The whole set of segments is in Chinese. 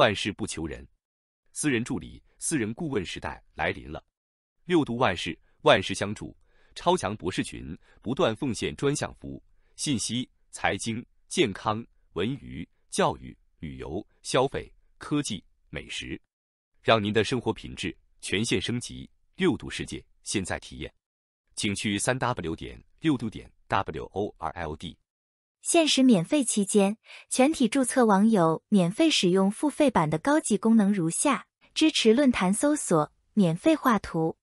万事不求人，私人助理、私人顾问时代来临了。六度万事，万事相助，超强博士群不断奉献专项服务，信息、财经、健康、文娱、教育、旅游、消费、科技、美食，让您的生活品质全线升级。六度世界，现在体验，请去三 w 点六度点 w o r l d。限时免费期间，全体注册网友免费使用付费版的高级功能如下：支持论坛搜索，免费画图。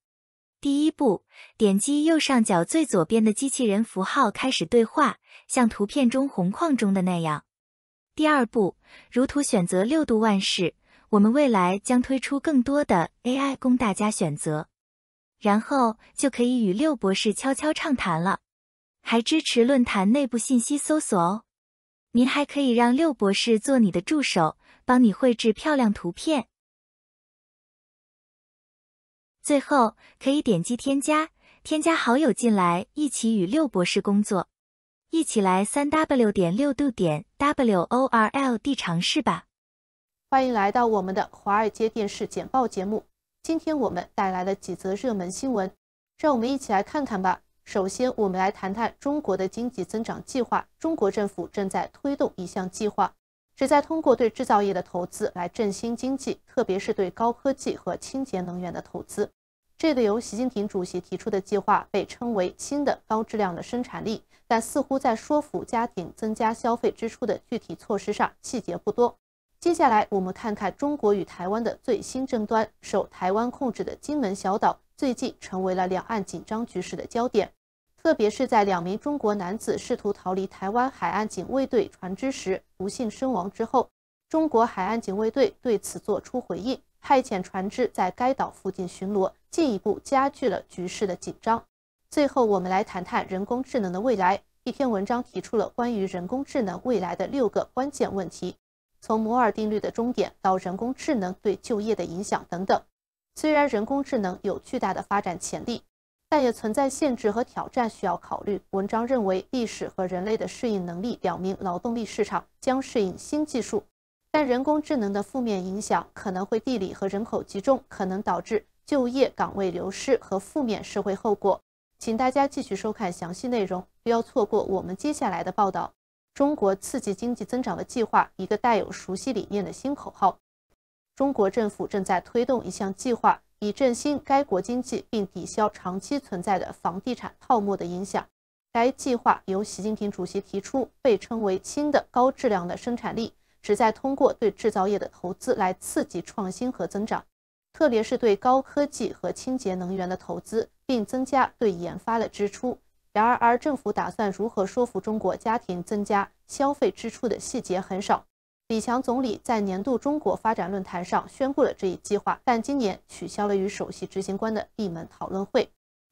第一步，点击右上角最左边的机器人符号开始对话，像图片中红框中的那样。第二步，如图选择六度万事，我们未来将推出更多的 AI 供大家选择，然后就可以与六博士悄悄畅谈了。还支持论坛内部信息搜索哦。您还可以让六博士做你的助手，帮你绘制漂亮图片。最后可以点击添加，添加好友进来，一起与六博士工作。一起来三 w 点六度点 w o r l d 尝试吧。欢迎来到我们的华尔街电视简报节目。今天我们带来了几则热门新闻，让我们一起来看看吧。首先，我们来谈谈中国的经济增长计划。中国政府正在推动一项计划，旨在通过对制造业的投资来振兴经济，特别是对高科技和清洁能源的投资。这个由习近平主席提出的计划被称为“新的高质量的生产力”，但似乎在说服家庭增加消费支出的具体措施上细节不多。接下来，我们看看中国与台湾的最新争端。受台湾控制的金门小岛最近成为了两岸紧张局势的焦点。特别是在两名中国男子试图逃离台湾海岸警卫队船只时不幸身亡之后，中国海岸警卫队对此作出回应，派遣船只在该岛附近巡逻，进一步加剧了局势的紧张。最后，我们来谈谈人工智能的未来。一篇文章提出了关于人工智能未来的六个关键问题，从摩尔定律的终点到人工智能对就业的影响等等。虽然人工智能有巨大的发展潜力。但也存在限制和挑战需要考虑。文章认为，历史和人类的适应能力表明，劳动力市场将适应新技术，但人工智能的负面影响可能会地理和人口集中，可能导致就业岗位流失和负面社会后果。请大家继续收看详细内容，不要错过我们接下来的报道。中国刺激经济增长的计划，一个带有熟悉理念的新口号。中国政府正在推动一项计划。以振兴该国经济，并抵消长期存在的房地产泡沫的影响。该计划由习近平主席提出，被称为“新的高质量的生产力”，旨在通过对制造业的投资来刺激创新和增长，特别是对高科技和清洁能源的投资，并增加对研发的支出。然而，而政府打算如何说服中国家庭增加消费支出的细节很少。李强总理在年度中国发展论坛上宣布了这一计划，但今年取消了与首席执行官的闭门讨论会。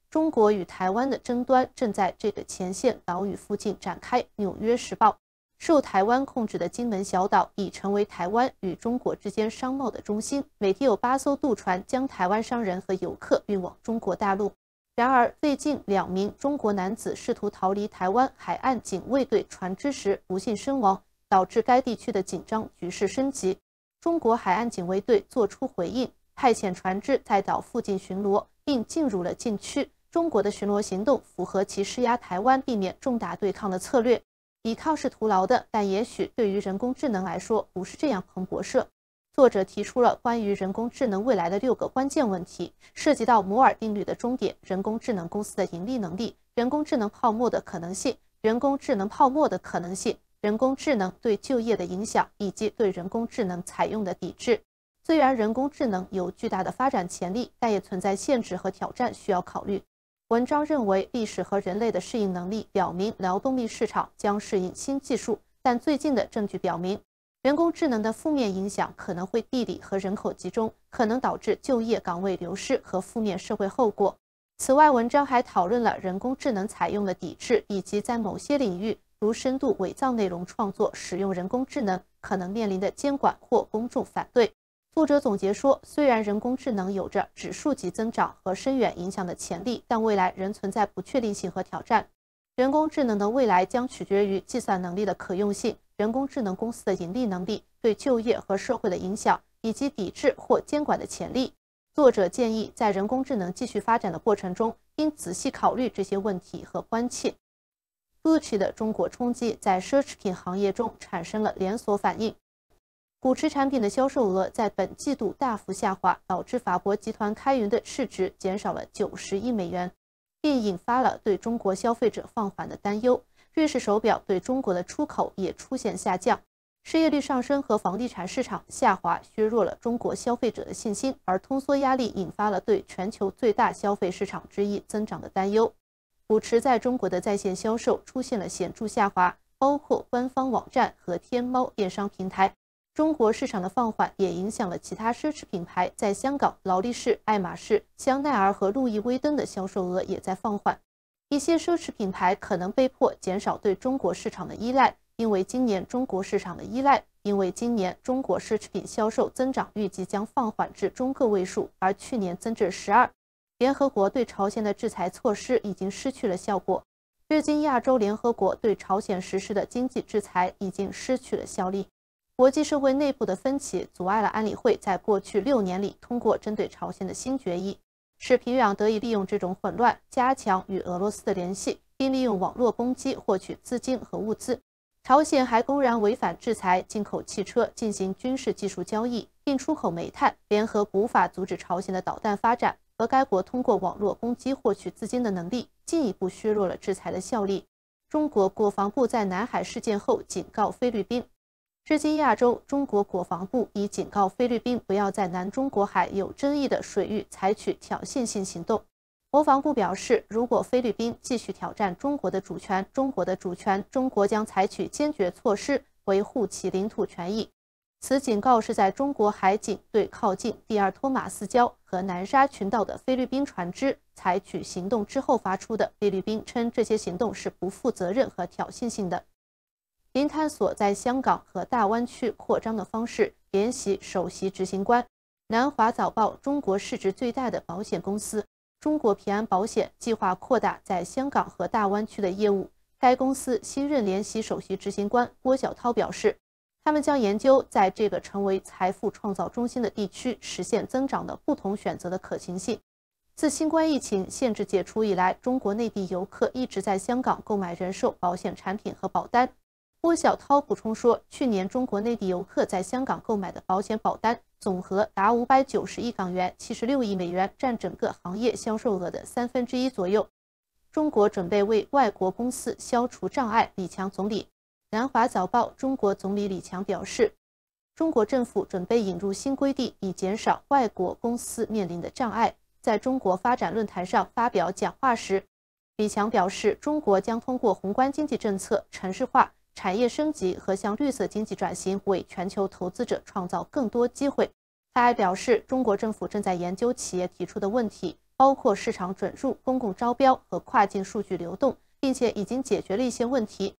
中国与台湾的争端正在这个前线岛屿附近展开。《纽约时报》受台湾控制的金门小岛已成为台湾与中国之间商贸的中心，每天有八艘渡船将台湾商人和游客运往中国大陆。然而，最近两名中国男子试图逃离台湾海岸警卫队船只时不幸身亡。导致该地区的紧张局势升级。中国海岸警卫队作出回应，派遣船只在岛附近巡逻，并进入了禁区。中国的巡逻行动符合其施压台湾、避免重大对抗的策略。抵抗是徒劳的，但也许对于人工智能来说不是这样。彭博社作者提出了关于人工智能未来的六个关键问题，涉及到摩尔定律的终点、人工智能公司的盈利能力、人工智能泡沫的可能性、人工智能泡沫的可能性。人工智能对就业的影响以及对人工智能采用的抵制。虽然人工智能有巨大的发展潜力，但也存在限制和挑战需要考虑。文章认为，历史和人类的适应能力表明，劳动力市场将适应新技术，但最近的证据表明，人工智能的负面影响可能会地理和人口集中，可能导致就业岗位流失和负面社会后果。此外，文章还讨论了人工智能采用的抵制，以及在某些领域。如深度伪造内容创作使用人工智能可能面临的监管或公众反对。作者总结说，虽然人工智能有着指数级增长和深远影响的潜力，但未来仍存在不确定性和挑战。人工智能的未来将取决于计算能力的可用性、人工智能公司的盈利能力、对就业和社会的影响，以及抵制或监管的潜力。作者建议，在人工智能继续发展的过程中，应仔细考虑这些问题和关切。过去的中国冲击在奢侈品行业中产生了连锁反应。古驰产品的销售额在本季度大幅下滑，导致法国集团开云的市值减少了九十亿美元，并引发了对中国消费者放缓的担忧。瑞士手表对中国的出口也出现下降。失业率上升和房地产市场下滑削弱了中国消费者的信心，而通缩压力引发了对全球最大消费市场之一增长的担忧。古驰在中国的在线销售出现了显著下滑，包括官方网站和天猫电商平台。中国市场的放缓也影响了其他奢侈品牌在香港，劳力士、爱马仕、香奈儿和路易威登的销售额也在放缓。一些奢侈品牌可能被迫减少对中国市场的依赖。因为今年中国市场的依赖，因为今年中国奢侈品销售增长预计将放缓至中个位数，而去年增至十二。联合国对朝鲜的制裁措施已经失去了效果。日经亚洲联合国对朝鲜实施的经济制裁已经失去了效力。国际社会内部的分歧阻碍了安理会在过去六年里通过针对朝鲜的新决议，使平壤得以利用这种混乱加强与俄罗斯的联系，并利用网络攻击获取资金和物资。朝鲜还公然违反制裁，进口汽车进行军事技术交易，并出口煤炭。联合无法阻止朝鲜的导弹发展，而该国通过网络攻击获取资金的能力，进一步削弱了制裁的效力。中国国防部在南海事件后警告菲律宾。至今，亚洲中国国防部已警告菲律宾不要在南中国海有争议的水域采取挑衅性行动。国防部表示，如果菲律宾继续挑战中国的主权，中国的主权，中国将采取坚决措施维护其领土权益。此警告是在中国海警对靠近第二托马斯礁和南沙群岛的菲律宾船只采取行动之后发出的。菲律宾称这些行动是不负责任和挑衅性的。林探索在香港和大湾区扩张的方式，联系首席执行官。南华早报：中国市值最大的保险公司。中国平安保险计划扩大在香港和大湾区的业务。该公司新任联席首席执行官郭晓涛表示，他们将研究在这个成为财富创造中心的地区实现增长的不同选择的可行性。自新冠疫情限制解除以来，中国内地游客一直在香港购买人寿保险产品和保单。郭晓涛补充说，去年中国内地游客在香港购买的保险保单总和达五百九十亿港元，七十六亿美元，占整个行业销售额的三分之一左右。中国准备为外国公司消除障碍，李强总理。南华早报中国总理李强表示，中国政府准备引入新规定，以减少外国公司面临的障碍。在中国发展论坛上发表讲话时，李强表示，中国将通过宏观经济政策、城市化。产业升级和向绿色经济转型，为全球投资者创造更多机会。他还表示，中国政府正在研究企业提出的问题，包括市场准入、公共招标和跨境数据流动，并且已经解决了一些问题。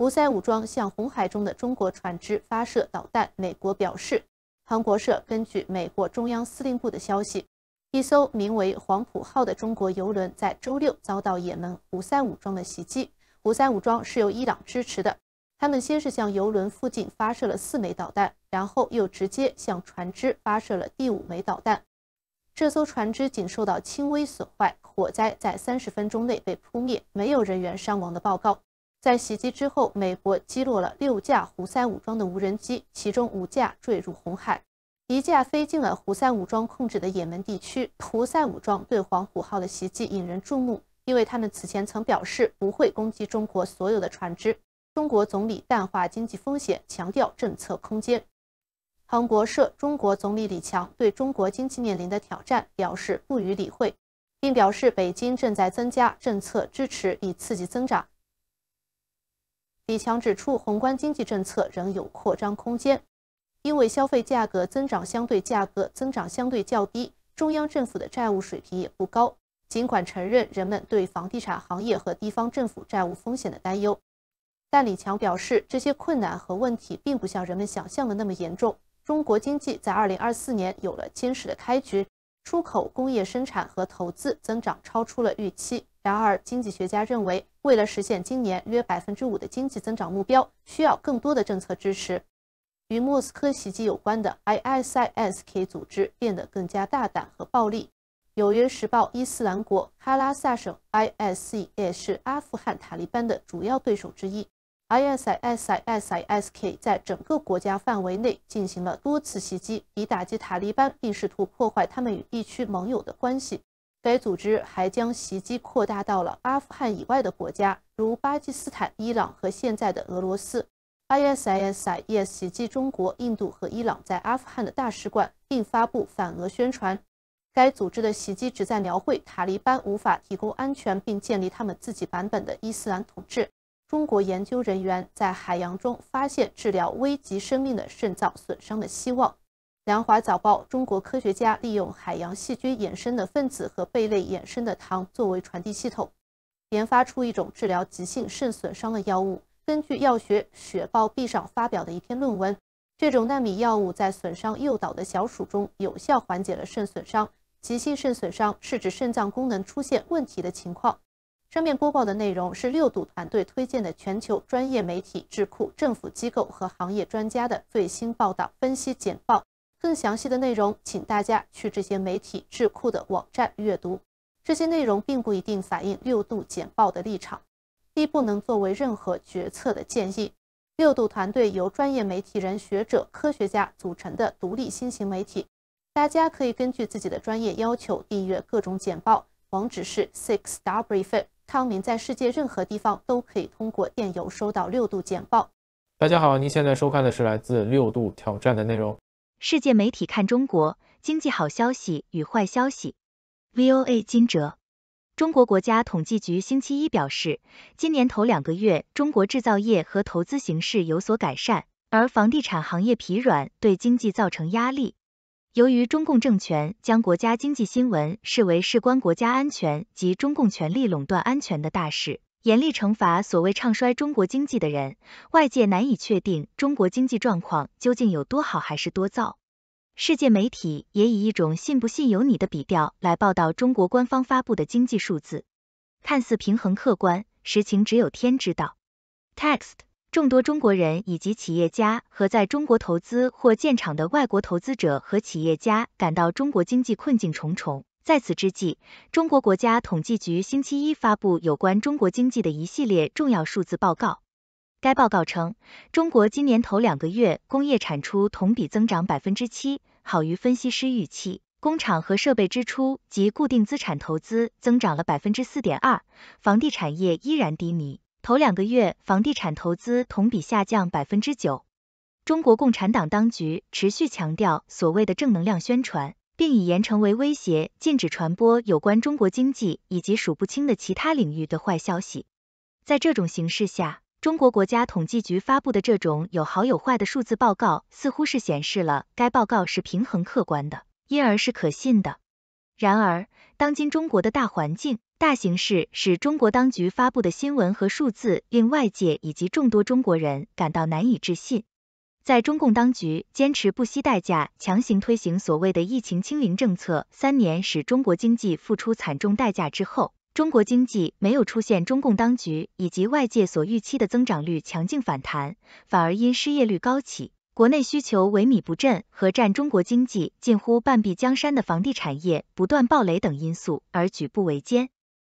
胡塞武装向红海中的中国船只发射导弹，美国表示。韩国社根据美国中央司令部的消息，一艘名为“黄埔号”的中国油轮在周六遭到也门胡塞武装的袭击。胡塞武装是由伊朗支持的。他们先是向油轮附近发射了四枚导弹，然后又直接向船只发射了第五枚导弹。这艘船只仅受到轻微损坏，火灾在三十分钟内被扑灭，没有人员伤亡的报告。在袭击之后，美国击落了六架胡塞武装的无人机，其中五架坠入红海，一架飞进了胡塞武装控制的也门地区。胡塞武装对黄埔号的袭击引人注目，因为他们此前曾表示不会攻击中国所有的船只。中国总理淡化经济风险，强调政策空间。韩国社：中国总理李强对中国经济面临的挑战表示不予理会，并表示北京正在增加政策支持以刺激增长。李强指出，宏观经济政策仍有扩张空间，因为消费价格增长相对价格增长相对较低，中央政府的债务水平也不高。尽管承认人们对房地产行业和地方政府债务风险的担忧。但李强表示，这些困难和问题并不像人们想象的那么严重。中国经济在2024年有了坚实的开局，出口、工业生产和投资增长超出了预期。然而，经济学家认为，为了实现今年约百分之五的经济增长目标，需要更多的政策支持。与莫斯科袭击有关的 ISIS-K 组织变得更加大胆和暴力。《纽约时报》伊斯兰国哈拉萨省 ISC 也是阿富汗塔利班的主要对手之一。ISIS-K 在整个国家范围内进行了多次袭击，以打击塔利班，并试图破坏他们与地区盟友的关系。该组织还将袭击扩大到了阿富汗以外的国家，如巴基斯坦、伊朗和现在的俄罗斯。isisi 也袭击中国、印度和伊朗在阿富汗的大使馆，并发布反俄宣传。该组织的袭击旨在描绘塔利班无法提供安全并建立他们自己版本的伊斯兰统治。中国研究人员在海洋中发现治疗危及生命的肾脏损伤的希望。梁华早报：中国科学家利用海洋细菌衍生的分子和贝类衍生的糖作为传递系统，研发出一种治疗急性肾损伤的药物。根据药学雪豹壁上发表的一篇论文，这种纳米药物在损伤诱导的小鼠中有效缓解了肾损伤。急性肾损伤是指肾脏功能出现问题的情况。上面播报的内容是六度团队推荐的全球专业媒体、智库、政府机构和行业专家的最新报道分析简报。更详细的内容，请大家去这些媒体、智库的网站阅读。这些内容并不一定反映六度简报的立场。亦不能作为任何决策的建议。六度团队由专业媒体人、学者、科学家组成的独立新型媒体，大家可以根据自己的专业要求订阅各种简报。网址是 six star briefing。康明在世界任何地方都可以通过电邮收到六度简报。大家好，您现在收看的是来自六度挑战的内容。世界媒体看中国经济好消息与坏消息。VOA 金哲。中国国家统计局星期一表示，今年头两个月，中国制造业和投资形势有所改善，而房地产行业疲软对经济造成压力。由于中共政权将国家经济新闻视为事关国家安全及中共权力垄断安全的大事，严厉惩罚所谓唱衰中国经济的人，外界难以确定中国经济状况究竟有多好还是多糟。世界媒体也以一种信不信由你的笔调来报道中国官方发布的经济数字，看似平衡客观，实情只有天知道。Text 众多中国人以及企业家和在中国投资或建厂的外国投资者和企业家感到中国经济困境重重。在此之际，中国国家统计局星期一发布有关中国经济的一系列重要数字报告。该报告称，中国今年头两个月工业产出同比增长百分之七。好于分析师预期，工厂和设备支出及固定资产投资增长了百分之四点二，房地产业依然低迷，头两个月房地产投资同比下降百分之九。中国共产党当局持续强调所谓的正能量宣传，并以严惩为威胁，禁止传播有关中国经济以及数不清的其他领域的坏消息。在这种形势下，中国国家统计局发布的这种有好有坏的数字报告，似乎是显示了该报告是平衡客观的，因而是可信的。然而，当今中国的大环境、大形势使中国当局发布的新闻和数字令外界以及众多中国人感到难以置信。在中共当局坚持不惜代价强行推行所谓的疫情清零政策三年，使中国经济付出惨重代价之后。中国经济没有出现中共当局以及外界所预期的增长率强劲反弹，反而因失业率高企、国内需求萎靡不振和占中国经济近乎半壁江山的房地产业不断暴雷等因素而举步维艰。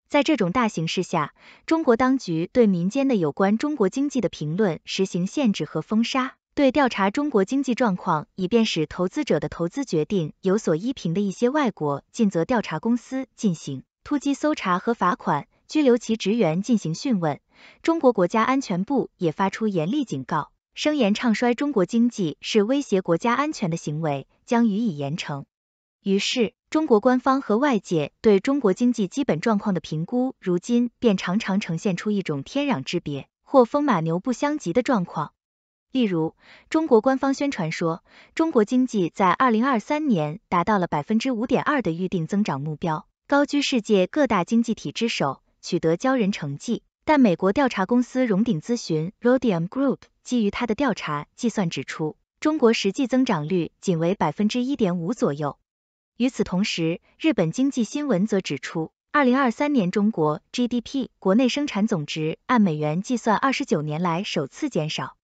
在这种大形势下，中国当局对民间的有关中国经济的评论实行限制和封杀，对调查中国经济状况以便使投资者的投资决定有所依凭的一些外国尽责调查公司进行。突击搜查和罚款，拘留其职员进行讯问。中国国家安全部也发出严厉警告，声言唱衰中国经济是威胁国家安全的行为，将予以严惩。于是，中国官方和外界对中国经济基本状况的评估，如今便常常呈现出一种天壤之别或风马牛不相及的状况。例如，中国官方宣传说，中国经济在二零二三年达到了百分之五点二的预定增长目标。高居世界各大经济体之首，取得骄人成绩。但美国调查公司荣鼎咨询 （Rodium Group） 基于他的调查计算指出，中国实际增长率仅为百分之一点五左右。与此同时，日本经济新闻则指出，二零二三年中国 GDP 国内生产总值按美元计算二十九年来首次减少。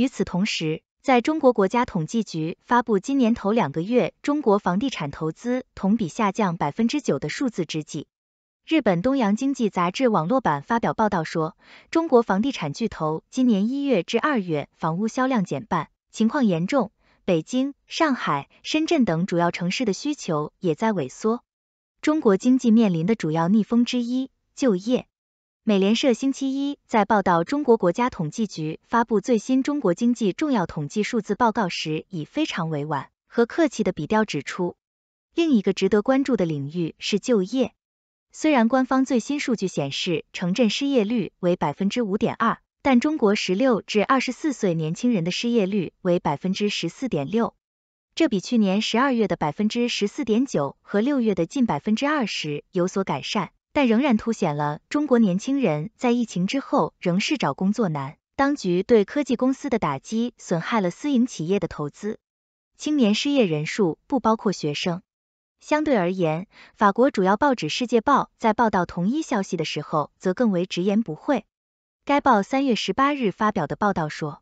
与此同时，在中国国家统计局发布今年头两个月中国房地产投资同比下降百分之九的数字之际，日本东洋经济杂志网络版发表报道说，中国房地产巨头今年一月至二月房屋销量减半，情况严重。北京、上海、深圳等主要城市的需求也在萎缩。中国经济面临的主要逆风之一，就业。美联社星期一在报道中国国家统计局发布最新中国经济重要统计数字报告时，以非常委婉和客气的笔调指出，另一个值得关注的领域是就业。虽然官方最新数据显示城镇失业率为百分之五点二，但中国十六至二十四岁年轻人的失业率为百分之十四点六，这比去年十二月的百分之十四点九和六月的近百分之二十有所改善。但仍然凸显了中国年轻人在疫情之后仍是找工作难。当局对科技公司的打击损害了私营企业的投资。青年失业人数不包括学生。相对而言，法国主要报纸《世界报》在报道同一消息的时候则更为直言不讳。该报三月十八日发表的报道说，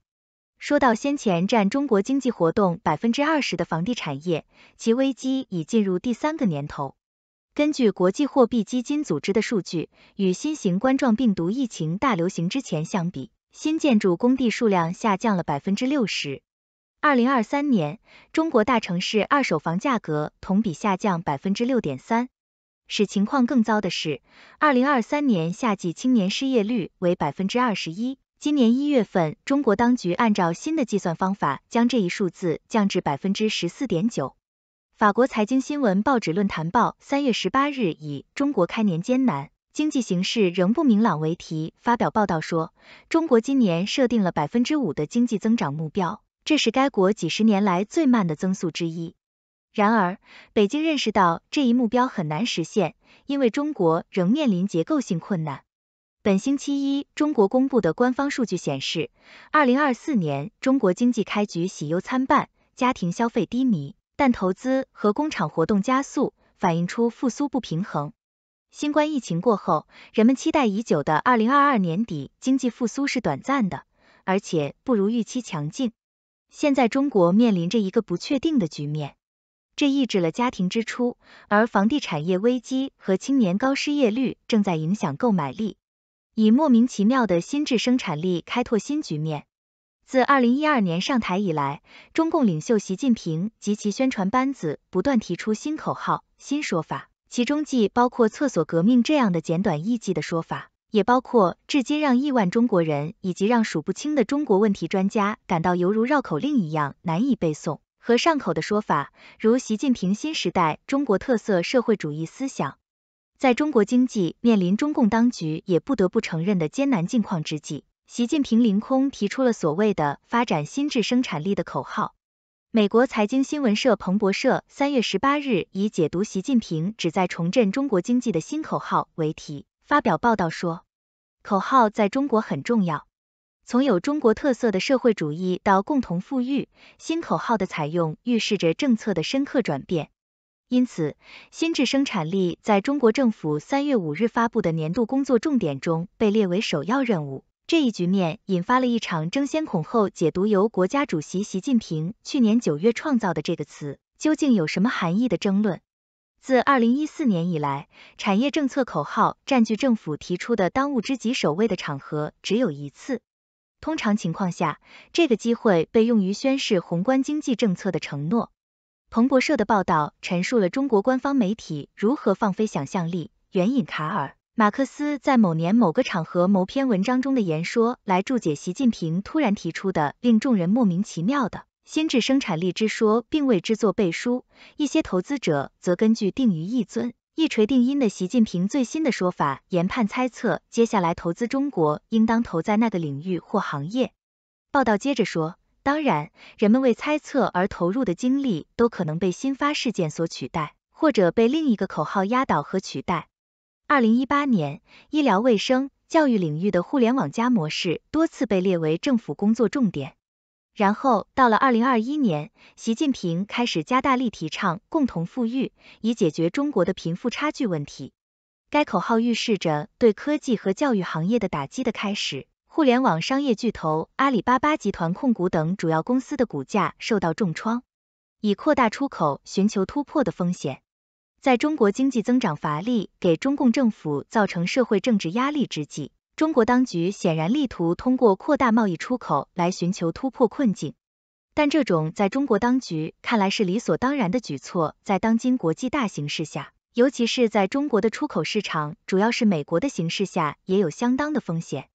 说到先前占中国经济活动百分之二十的房地产业，其危机已进入第三个年头。根据国际货币基金组织的数据，与新型冠状病毒疫情大流行之前相比，新建筑工地数量下降了百分之六十。二零二三年，中国大城市二手房价格同比下降百分之六点三。使情况更糟的是，二零二三年夏季青年失业率为百分之二十一。今年一月份，中国当局按照新的计算方法，将这一数字降至百分之十四点九。法国财经新闻报纸《论坛报》三月十八日以“中国开年艰难，经济形势仍不明朗”为题发表报道说，中国今年设定了百分之五的经济增长目标，这是该国几十年来最慢的增速之一。然而，北京认识到这一目标很难实现，因为中国仍面临结构性困难。本星期一，中国公布的官方数据显示，二零二四年中国经济开局喜忧参半，家庭消费低迷。但投资和工厂活动加速，反映出复苏不平衡。新冠疫情过后，人们期待已久的二零二二年底经济复苏是短暂的，而且不如预期强劲。现在中国面临着一个不确定的局面，这抑制了家庭支出，而房地产业危机和青年高失业率正在影响购买力，以莫名其妙的新质生产力开拓新局面。自二零一二年上台以来，中共领袖习近平及其宣传班子不断提出新口号、新说法，其中既包括“厕所革命”这样的简短易记的说法，也包括至今让亿万中国人以及让数不清的中国问题专家感到犹如绕口令一样难以背诵和上口的说法，如“习近平新时代中国特色社会主义思想”。在中国经济面临中共当局也不得不承认的艰难境况之际。习近平凌空提出了所谓的发展新质生产力的口号。美国财经新闻社彭博社三月十八日以解读习近平旨在重振中国经济的新口号为题发表报道说，口号在中国很重要。从有中国特色的社会主义到共同富裕，新口号的采用预示着政策的深刻转变。因此，新质生产力在中国政府三月五日发布的年度工作重点中被列为首要任务。这一局面引发了一场争先恐后解读由国家主席习近平去年九月创造的这个词究竟有什么含义的争论。自二零一四年以来，产业政策口号占据政府提出的当务之急首位的场合只有一次。通常情况下，这个机会被用于宣示宏观经济政策的承诺。彭博社的报道陈述了中国官方媒体如何放飞想象力，援引卡尔。马克思在某年某个场合某篇文章中的言说，来注解习近平突然提出的令众人莫名其妙的心智生产力之说，并未之作背书。一些投资者则根据定于一尊、一锤定音的习近平最新的说法，研判猜测接下来投资中国应当投在那个领域或行业。报道接着说，当然，人们为猜测而投入的精力都可能被新发事件所取代，或者被另一个口号压倒和取代。二零一八年，医疗卫生、教育领域的互联网加模式多次被列为政府工作重点。然后到了二零二一年，习近平开始加大力提倡共同富裕，以解决中国的贫富差距问题。该口号预示着对科技和教育行业的打击的开始。互联网商业巨头阿里巴巴集团控股等主要公司的股价受到重创，以扩大出口寻求突破的风险。在中国经济增长乏力，给中共政府造成社会政治压力之际，中国当局显然力图通过扩大贸易出口来寻求突破困境。但这种在中国当局看来是理所当然的举措，在当今国际大形势下，尤其是在中国的出口市场主要是美国的形势下，也有相当的风险。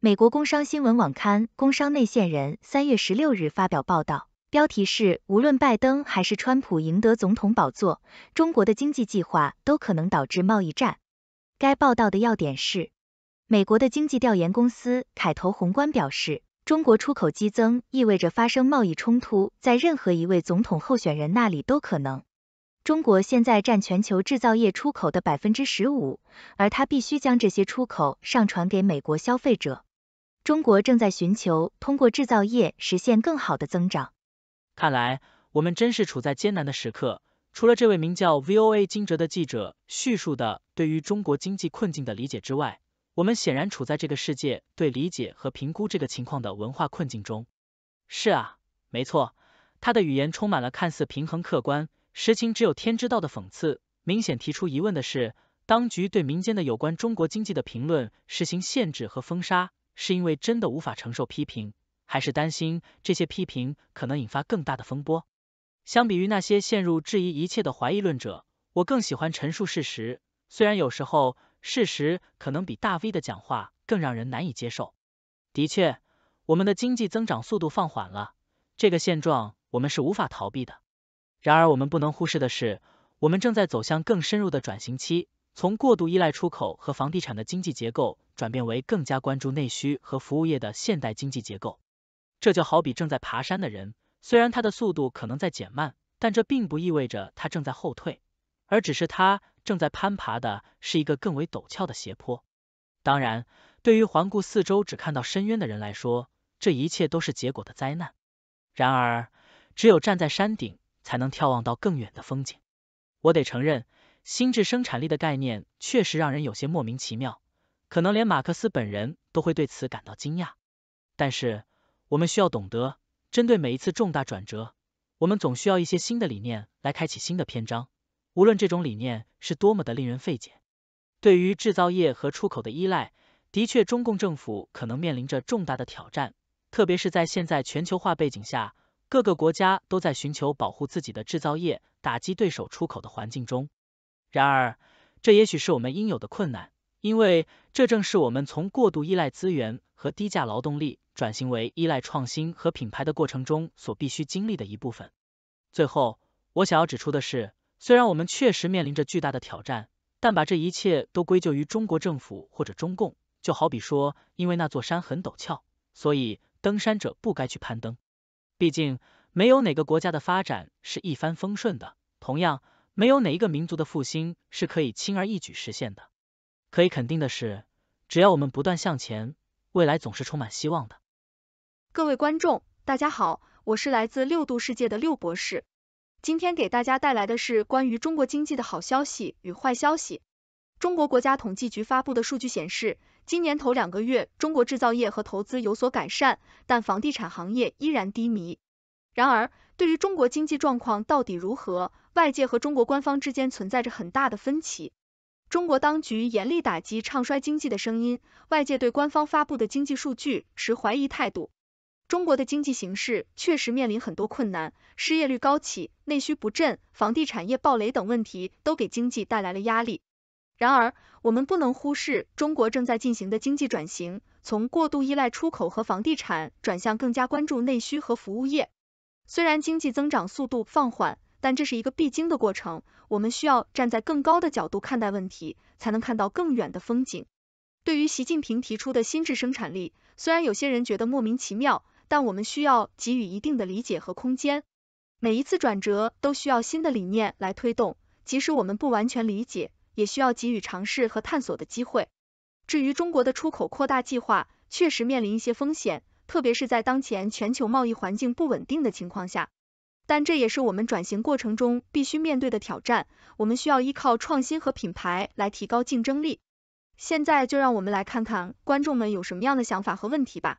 美国工商新闻网刊《工商内线人》三月十六日发表报道，标题是“无论拜登还是川普赢得总统宝座，中国的经济计划都可能导致贸易战”。该报道的要点是，美国的经济调研公司凯投宏观表示。中国出口激增意味着发生贸易冲突，在任何一位总统候选人那里都可能。中国现在占全球制造业出口的百分之十五，而它必须将这些出口上传给美国消费者。中国正在寻求通过制造业实现更好的增长。看来我们真是处在艰难的时刻。除了这位名叫 VOA 金哲的记者叙述的对于中国经济困境的理解之外，我们显然处在这个世界对理解和评估这个情况的文化困境中。是啊，没错，他的语言充满了看似平衡客观、实情只有天知道的讽刺。明显提出疑问的是，当局对民间的有关中国经济的评论实行限制和封杀，是因为真的无法承受批评，还是担心这些批评可能引发更大的风波？相比于那些陷入质疑一切的怀疑论者，我更喜欢陈述事实，虽然有时候。事实可能比大 V 的讲话更让人难以接受。的确，我们的经济增长速度放缓了，这个现状我们是无法逃避的。然而，我们不能忽视的是，我们正在走向更深入的转型期，从过度依赖出口和房地产的经济结构，转变为更加关注内需和服务业的现代经济结构。这就好比正在爬山的人，虽然他的速度可能在减慢，但这并不意味着他正在后退，而只是他。正在攀爬的是一个更为陡峭的斜坡。当然，对于环顾四周只看到深渊的人来说，这一切都是结果的灾难。然而，只有站在山顶，才能眺望到更远的风景。我得承认，心智生产力的概念确实让人有些莫名其妙，可能连马克思本人都会对此感到惊讶。但是，我们需要懂得，针对每一次重大转折，我们总需要一些新的理念来开启新的篇章。无论这种理念是多么的令人费解，对于制造业和出口的依赖，的确，中共政府可能面临着重大的挑战，特别是在现在全球化背景下，各个国家都在寻求保护自己的制造业、打击对手出口的环境中。然而，这也许是我们应有的困难，因为这正是我们从过度依赖资源和低价劳动力，转型为依赖创新和品牌的过程中所必须经历的一部分。最后，我想要指出的是。虽然我们确实面临着巨大的挑战，但把这一切都归咎于中国政府或者中共，就好比说，因为那座山很陡峭，所以登山者不该去攀登。毕竟，没有哪个国家的发展是一帆风顺的，同样，没有哪一个民族的复兴是可以轻而易举实现的。可以肯定的是，只要我们不断向前，未来总是充满希望的。各位观众，大家好，我是来自六度世界的六博士。今天给大家带来的是关于中国经济的好消息与坏消息。中国国家统计局发布的数据显示，今年头两个月，中国制造业和投资有所改善，但房地产行业依然低迷。然而，对于中国经济状况到底如何，外界和中国官方之间存在着很大的分歧。中国当局严厉打击唱衰经济的声音，外界对官方发布的经济数据持怀疑态度。中国的经济形势确实面临很多困难，失业率高企、内需不振、房地产业暴雷等问题都给经济带来了压力。然而，我们不能忽视中国正在进行的经济转型，从过度依赖出口和房地产转向更加关注内需和服务业。虽然经济增长速度放缓，但这是一个必经的过程。我们需要站在更高的角度看待问题，才能看到更远的风景。对于习近平提出的新质生产力，虽然有些人觉得莫名其妙。但我们需要给予一定的理解和空间。每一次转折都需要新的理念来推动，即使我们不完全理解，也需要给予尝试和探索的机会。至于中国的出口扩大计划，确实面临一些风险，特别是在当前全球贸易环境不稳定的情况下。但这也是我们转型过程中必须面对的挑战，我们需要依靠创新和品牌来提高竞争力。现在就让我们来看看观众们有什么样的想法和问题吧。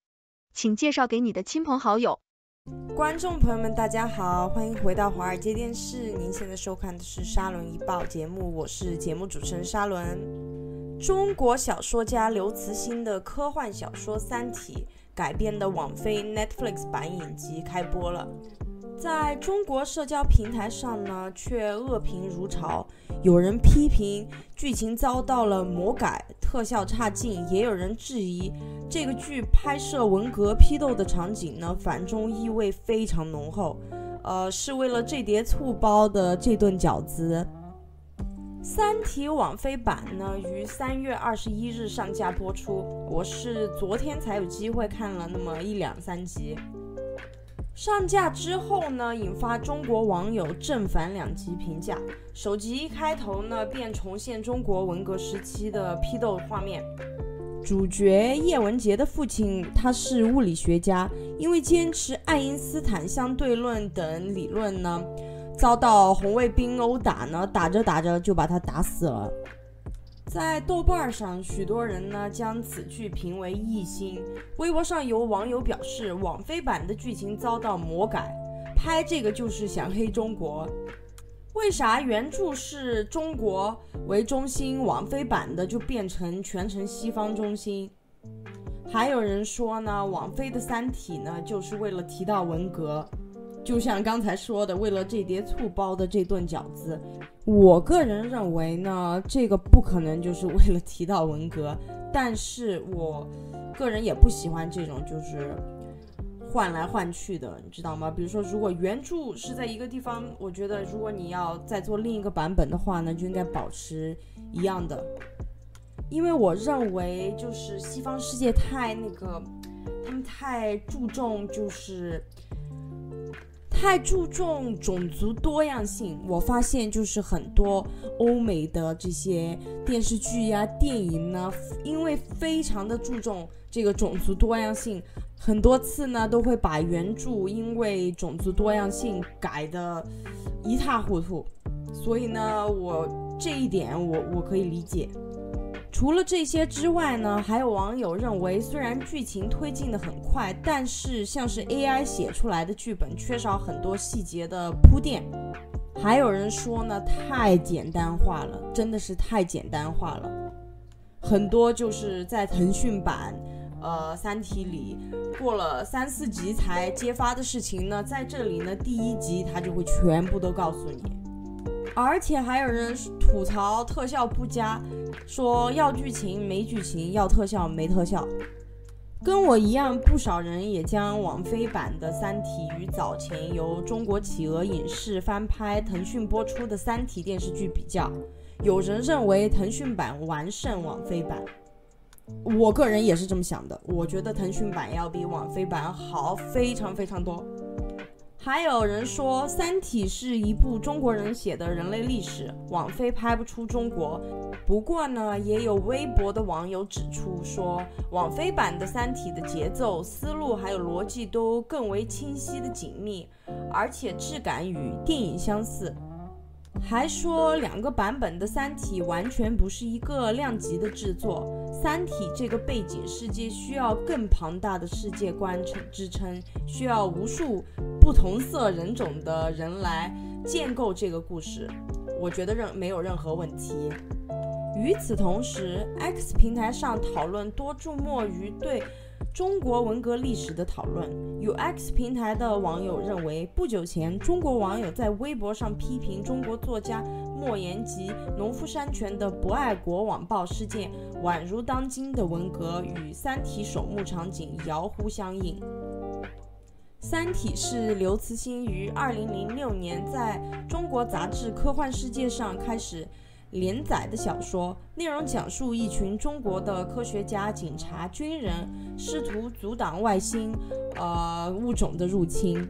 请介绍给你的亲朋好友。观众朋友们，大家好，欢迎回到华尔街电视。您现在收看的是《沙伦一报》节目，我是节目主持人沙伦。中国小说家刘慈欣的科幻小说《三体》。改编的网飞 Netflix 版影集开播了，在中国社交平台上呢，却恶评如潮。有人批评剧情遭到了魔改，特效差劲；也有人质疑这个剧拍摄文革批斗的场景呢，反中意味非常浓厚。呃，是为了这碟醋包的这顿饺子。《三体》网飞版呢，于三月二十一日上架播出。我是昨天才有机会看了那么一两三集。上架之后呢，引发中国网友正反两极评价。首集一开头呢，便重现中国文革时期的批斗画面。主角叶文洁的父亲，他是物理学家，因为坚持爱因斯坦相对论等理论呢。遭到红卫兵殴打呢，打着打着就把他打死了。在豆瓣上，许多人呢将此剧评为异星。微博上有网友表示，网飞版的剧情遭到魔改，拍这个就是想黑中国。为啥原著是中国为中心，网飞版的就变成全程西方中心？还有人说呢，网飞的《三体》呢就是为了提到文革。就像刚才说的，为了这碟醋包的这顿饺子，我个人认为呢，这个不可能就是为了提到文革。但是我个人也不喜欢这种就是换来换去的，你知道吗？比如说，如果原著是在一个地方，我觉得如果你要再做另一个版本的话呢，就应该保持一样的。因为我认为，就是西方世界太那个，他们太注重就是。太注重种族多样性，我发现就是很多欧美的这些电视剧呀、电影呢，因为非常的注重这个种族多样性，很多次呢都会把原著因为种族多样性改的一塌糊涂，所以呢，我这一点我我可以理解。除了这些之外呢，还有网友认为，虽然剧情推进的很快，但是像是 AI 写出来的剧本缺少很多细节的铺垫。还有人说呢，太简单化了，真的是太简单化了。很多就是在腾讯版，呃，《三体》里过了三四集才揭发的事情呢，在这里呢，第一集他就会全部都告诉你。而且还有人吐槽特效不佳，说要剧情没剧情，要特效没特效。跟我一样，不少人也将网飞版的《三体》与早前由中国企鹅影视翻拍、腾讯播出的《三体》电视剧比较。有人认为腾讯版完胜网飞版，我个人也是这么想的。我觉得腾讯版要比网飞版好非常非常多。还有人说，《三体》是一部中国人写的人类历史，网飞拍不出中国。不过呢，也有微博的网友指出说，网飞版的《三体》的节奏、思路还有逻辑都更为清晰的紧密，而且质感与电影相似。还说两个版本的《三体》完全不是一个量级的制作，《三体》这个背景世界需要更庞大的世界观支撑，需要无数不同色人种的人来建构这个故事。我觉得任没有任何问题。与此同时，X 平台上讨论多注目于对。中国文革历史的讨论，有 X 平台的网友认为，不久前中国网友在微博上批评中国作家莫言及农夫山泉的不爱国网暴事件，宛如当今的文革与《三体》首幕场景遥呼相应。《三体》是刘慈欣于二零零六年在中国杂志《科幻世界》上开始连载的小说，内容讲述一群中国的科学家、警察、军人试图阻挡外星呃物种的入侵。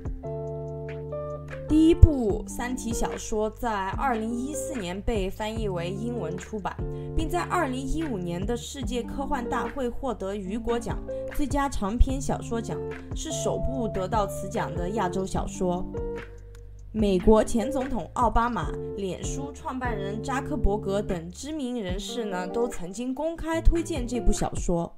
第一部《三体》小说在二零一四年被翻译为英文出版，并在二零一五年的世界科幻大会获得雨果奖最佳长篇小说奖，是首部得到此奖的亚洲小说。美国前总统奥巴马、脸书创办人扎克伯格等知名人士呢，都曾经公开推荐这部小说。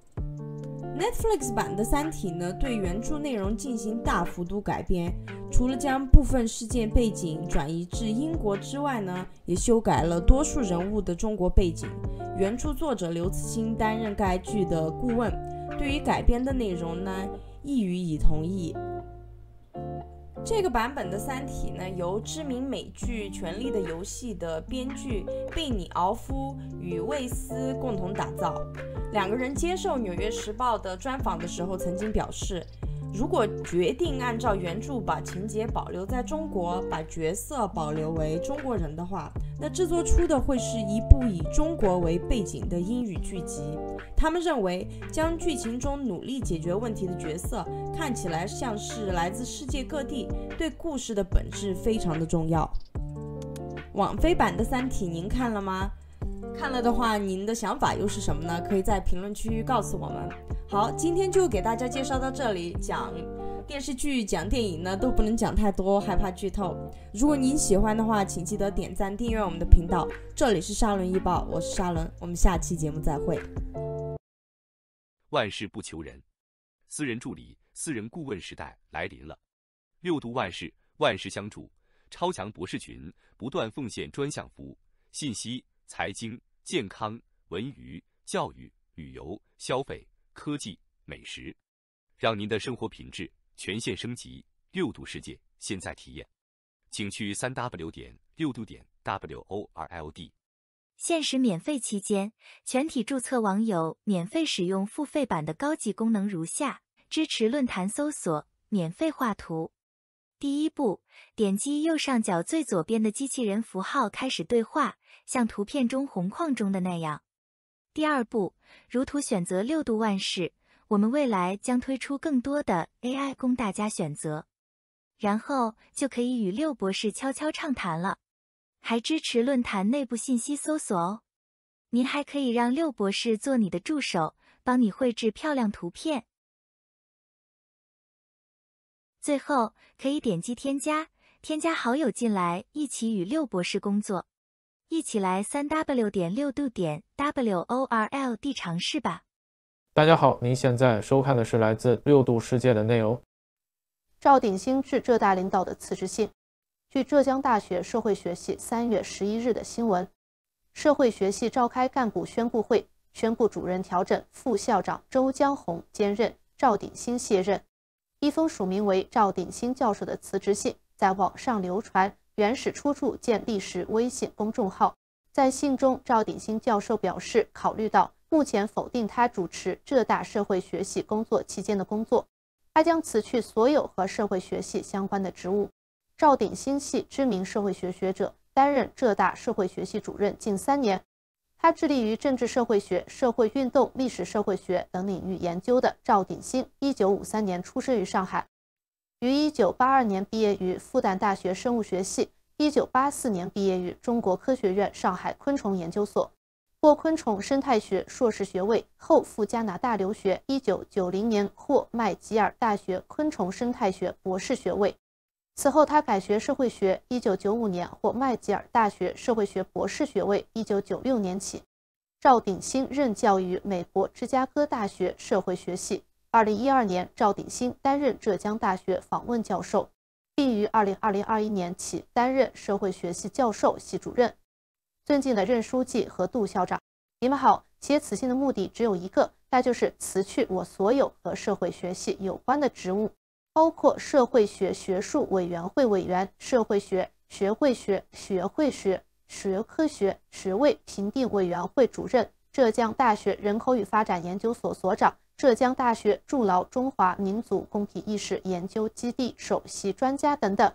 Netflix 版的《三体》呢，对原著内容进行大幅度改编，除了将部分事件背景转移至英国之外呢，也修改了多数人物的中国背景。原著作者刘慈欣担任该剧的顾问，对于改编的内容呢，亦予以同意。这个版本的《三体》呢，由知名美剧《权力的游戏》的编剧贝尼奥夫与魏斯共同打造。两个人接受《纽约时报》的专访的时候，曾经表示。如果决定按照原著把情节保留在中国，把角色保留为中国人的话，那制作出的会是一部以中国为背景的英语剧集。他们认为，将剧情中努力解决问题的角色看起来像是来自世界各地，对故事的本质非常的重要。网飞版的《三体》您看了吗？看了的话，您的想法又是什么呢？可以在评论区告诉我们。好，今天就给大家介绍到这里。讲电视剧、讲电影呢，都不能讲太多，害怕剧透。如果您喜欢的话，请记得点赞、订阅我们的频道。这里是沙伦一报，我是沙伦，我们下期节目再会。万事不求人，私人助理、私人顾问时代来临了。六度万事，万事相助，超强博士群不断奉献专项服务，信息、财经、健康、文娱、教育、旅游、消费。科技美食，让您的生活品质全线升级。六度世界现在体验，请去三 w 点六度点 w o r l d。限时免费期间，全体注册网友免费使用付费版的高级功能如下：支持论坛搜索，免费画图。第一步，点击右上角最左边的机器人符号开始对话，像图片中红框中的那样。第二步，如图选择六度万事，我们未来将推出更多的 AI 供大家选择，然后就可以与六博士悄悄畅谈了。还支持论坛内部信息搜索哦。您还可以让六博士做你的助手，帮你绘制漂亮图片。最后可以点击添加，添加好友进来，一起与六博士工作。一起来三 w 点六度点 w o r l d 尝试吧。大家好，您现在收看的是来自六度世界的内容。赵鼎新致浙大领导的辞职信。据浙江大学社会学系三月十一日的新闻，社会学系召开干部宣布会，宣布主任调整，副校长周江红兼任，赵鼎新卸任。一封署名为赵鼎新教授的辞职信在网上流传。原始出处见历史微信公众号。在信中，赵鼎新教授表示，考虑到目前否定他主持浙大社会学系工作期间的工作，他将辞去所有和社会学系相关的职务。赵鼎新系知名社会学学者，担任浙大社会学系主任近三年。他致力于政治社会学、社会运动、历史社会学等领域研究的赵鼎新，一九五三年出生于上海。于一九八二年毕业于复旦大学生物学系，一九八四年毕业于中国科学院上海昆虫研究所，获昆虫生态学硕士学位，后赴加拿大留学。一九九零年获麦吉尔大学昆虫生态学博士学位。此后，他改学社会学。一九九五年获麦吉尔大学社会学博士学位。一九九六年起，赵鼎新任教于美国芝加哥大学社会学系。二零一二年，赵鼎新担任浙江大学访问教授，并于二零二零二一年起担任社会学系教授、系主任。尊敬的任书记和杜校长，你们好！写此信的目的只有一个，那就是辞去我所有和社会学系有关的职务，包括社会学学术委员会委员、社会学学会学学会学学科学学位评定委员会主任、浙江大学人口与发展研究所所长。浙江大学筑牢中华民族公体意识研究基地首席专家等等。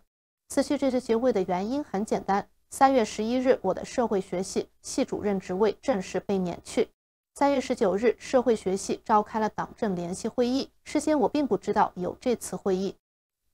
辞去这支学位的原因很简单：三月十一日，我的社会学系系主任职位正式被免去。三月十九日，社会学系召开了党政联席会议，事先我并不知道有这次会议，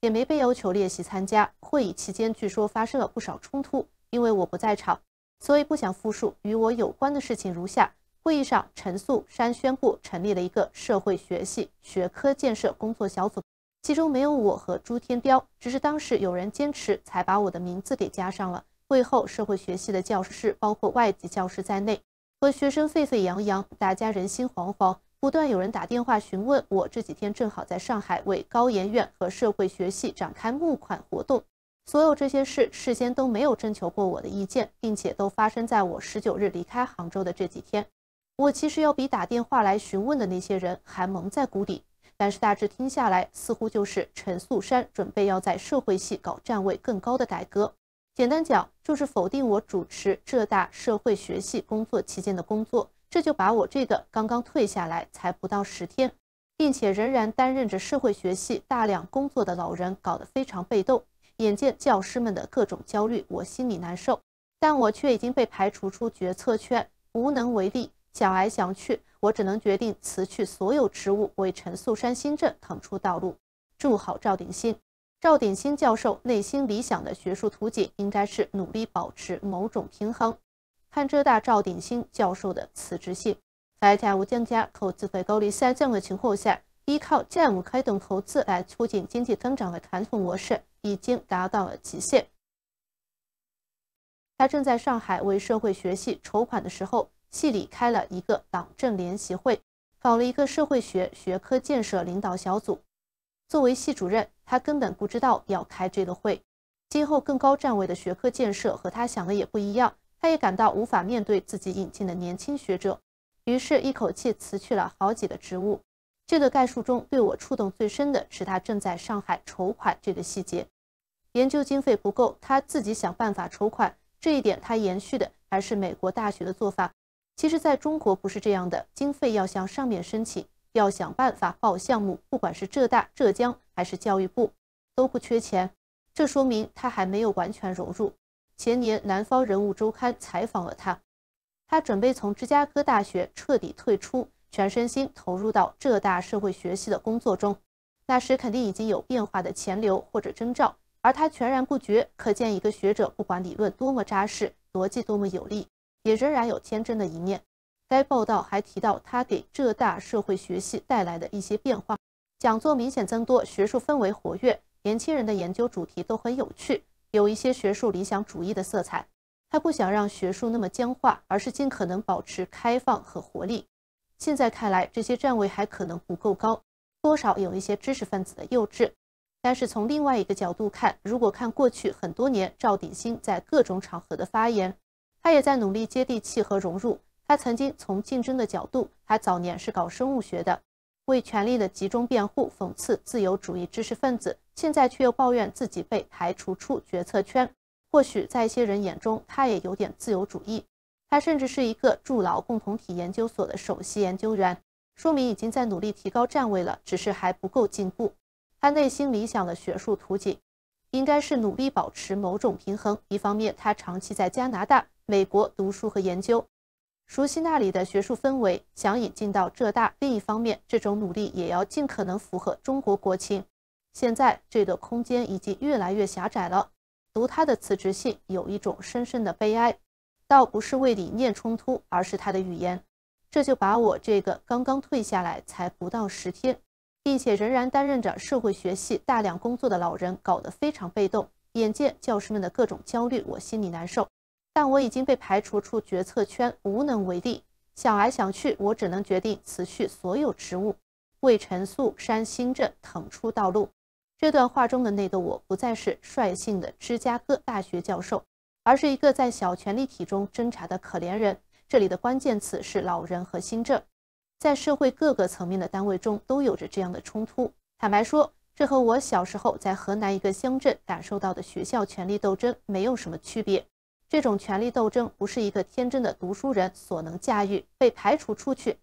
也没被要求列席参加。会议期间，据说发生了不少冲突，因为我不在场，所以不想复述。与我有关的事情如下。会议上，陈素山宣布成立了一个社会学系学科建设工作小组，其中没有我和朱天彪，只是当时有人坚持，才把我的名字给加上了。会后，社会学系的教室，包括外籍教师在内，和学生沸沸扬扬，大家人心惶惶，不断有人打电话询问我。这几天正好在上海为高研院和社会学系展开募款活动，所有这些事事先都没有征求过我的意见，并且都发生在我十九日离开杭州的这几天。我其实要比打电话来询问的那些人还蒙在鼓里，但是大致听下来，似乎就是陈素山准备要在社会系搞站位更高的改革。简单讲，就是否定我主持浙大社会学系工作期间的工作，这就把我这个刚刚退下来才不到十天，并且仍然担任着社会学系大量工作的老人搞得非常被动。眼见教师们的各种焦虑，我心里难受，但我却已经被排除出决策圈，无能为力。想来想去，我只能决定辞去所有职务，为陈素山新政腾出道路。祝好赵鼎新。赵鼎新教授内心理想的学术图景，应该是努力保持某种平衡。看浙大赵鼎新教授的辞职信，在债务增加、投资费高率下降的情况下，依靠债务开动投资来促进经济增长的传统模式已经达到了极限。他正在上海为社会学系筹款的时候。系里开了一个党政联席会，搞了一个社会学学科建设领导小组。作为系主任，他根本不知道要开这个会。今后更高站位的学科建设和他想的也不一样，他也感到无法面对自己引进的年轻学者，于是一口气辞去了好几个职务。这个概述中对我触动最深的是他正在上海筹款这个细节。研究经费不够，他自己想办法筹款，这一点他延续的还是美国大学的做法。其实，在中国不是这样的，经费要向上面申请，要想办法报项目，不管是浙大、浙江还是教育部，都不缺钱。这说明他还没有完全融入。前年，《南方人物周刊》采访了他，他准备从芝加哥大学彻底退出，全身心投入到浙大社会学系的工作中。那时肯定已经有变化的潜流或者征兆，而他全然不觉，可见一个学者不管理论多么扎实，逻辑多么有力。也仍然有天真的一面。该报道还提到他给浙大社会学系带来的一些变化：讲座明显增多，学术氛围活跃，年轻人的研究主题都很有趣，有一些学术理想主义的色彩。他不想让学术那么僵化，而是尽可能保持开放和活力。现在看来，这些站位还可能不够高，多少有一些知识分子的幼稚。但是从另外一个角度看，如果看过去很多年赵鼎新在各种场合的发言，他也在努力接地气和融入。他曾经从竞争的角度，他早年是搞生物学的，为权力的集中辩护，讽刺自由主义知识分子。现在却又抱怨自己被排除出决策圈。或许在一些人眼中，他也有点自由主义。他甚至是一个筑牢共同体研究所的首席研究员，说明已经在努力提高站位了，只是还不够进步。他内心理想的学术图景，应该是努力保持某种平衡。一方面，他长期在加拿大。美国读书和研究，熟悉那里的学术氛围，想引进到浙大。另一方面，这种努力也要尽可能符合中国国情。现在这个空间已经越来越狭窄了。读他的辞职信，有一种深深的悲哀，倒不是为理念冲突，而是他的语言。这就把我这个刚刚退下来才不到十天，并且仍然担任着社会学系大量工作的老人搞得非常被动。眼见教师们的各种焦虑，我心里难受。但我已经被排除出决策圈，无能为力。想来想去，我只能决定辞去所有职务，为陈素山新政腾出道路。这段话中的那个我，不再是率性的芝加哥大学教授，而是一个在小权力体中挣扎的可怜人。这里的关键词是老人和新政，在社会各个层面的单位中都有着这样的冲突。坦白说，这和我小时候在河南一个乡镇感受到的学校权力斗争没有什么区别。这种权力斗争不是一个天真的读书人所能驾驭。被排除出去，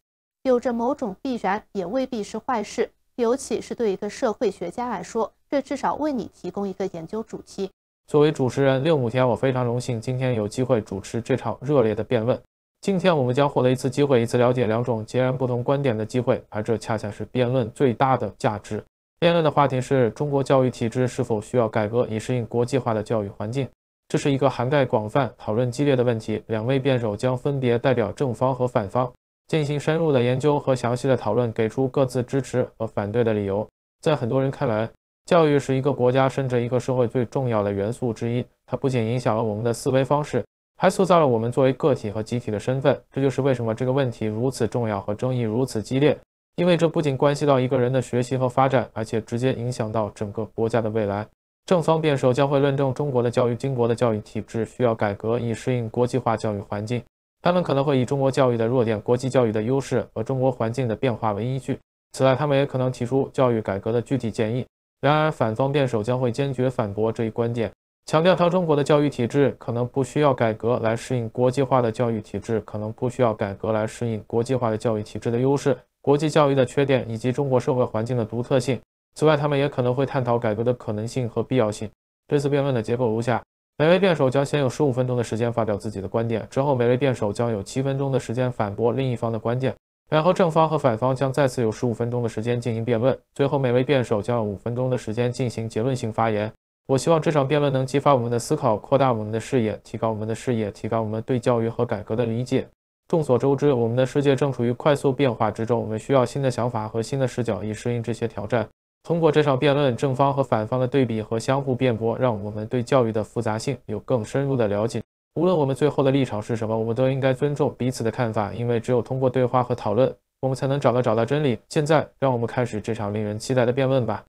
有着某种必然，也未必是坏事。尤其是对一个社会学家来说，这至少为你提供一个研究主题。作为主持人六亩田，我非常荣幸今天有机会主持这场热烈的辩论。今天我们将获得一次机会，一次了解两种截然不同观点的机会，而这恰恰是辩论最大的价值。辩论的话题是中国教育体制是否需要改革以适应国际化的教育环境。这是一个涵盖广泛、讨论激烈的问题。两位辩手将分别代表正方和反方，进行深入的研究和详细的讨论，给出各自支持和反对的理由。在很多人看来，教育是一个国家甚至一个社会最重要的元素之一。它不仅影响了我们的思维方式，还塑造了我们作为个体和集体的身份。这就是为什么这个问题如此重要和争议如此激烈，因为这不仅关系到一个人的学习和发展，而且直接影响到整个国家的未来。正方辩手将会论证中国的教育经国的教育体制需要改革以适应国际化教育环境。他们可能会以中国教育的弱点、国际教育的优势和中国环境的变化为依据。此外，他们也可能提出教育改革的具体建议。然而，反方辩手将会坚决反驳这一观点，强调他中国的教育体制可能不需要改革来适应国际化的教育体制，可能不需要改革来适应国际化的教育体制的优势、国际教育的缺点以及中国社会环境的独特性。此外，他们也可能会探讨改革的可能性和必要性。这次辩论的结构如下：每位辩手将先有十五分钟的时间发表自己的观点，之后每位辩手将有七分钟的时间反驳另一方的观点，然后正方和反方将再次有十五分钟的时间进行辩论，最后每位辩手将有五分钟的时间进行结论性发言。我希望这场辩论能激发我们的思考，扩大我们的视野，提高我们的视野，提高我们对教育和改革的理解。众所周知，我们的世界正处于快速变化之中，我们需要新的想法和新的视角以适应这些挑战。通过这场辩论，正方和反方的对比和相互辩驳，让我们对教育的复杂性有更深入的了解。无论我们最后的立场是什么，我们都应该尊重彼此的看法，因为只有通过对话和讨论，我们才能找到找到真理。现在，让我们开始这场令人期待的辩论吧。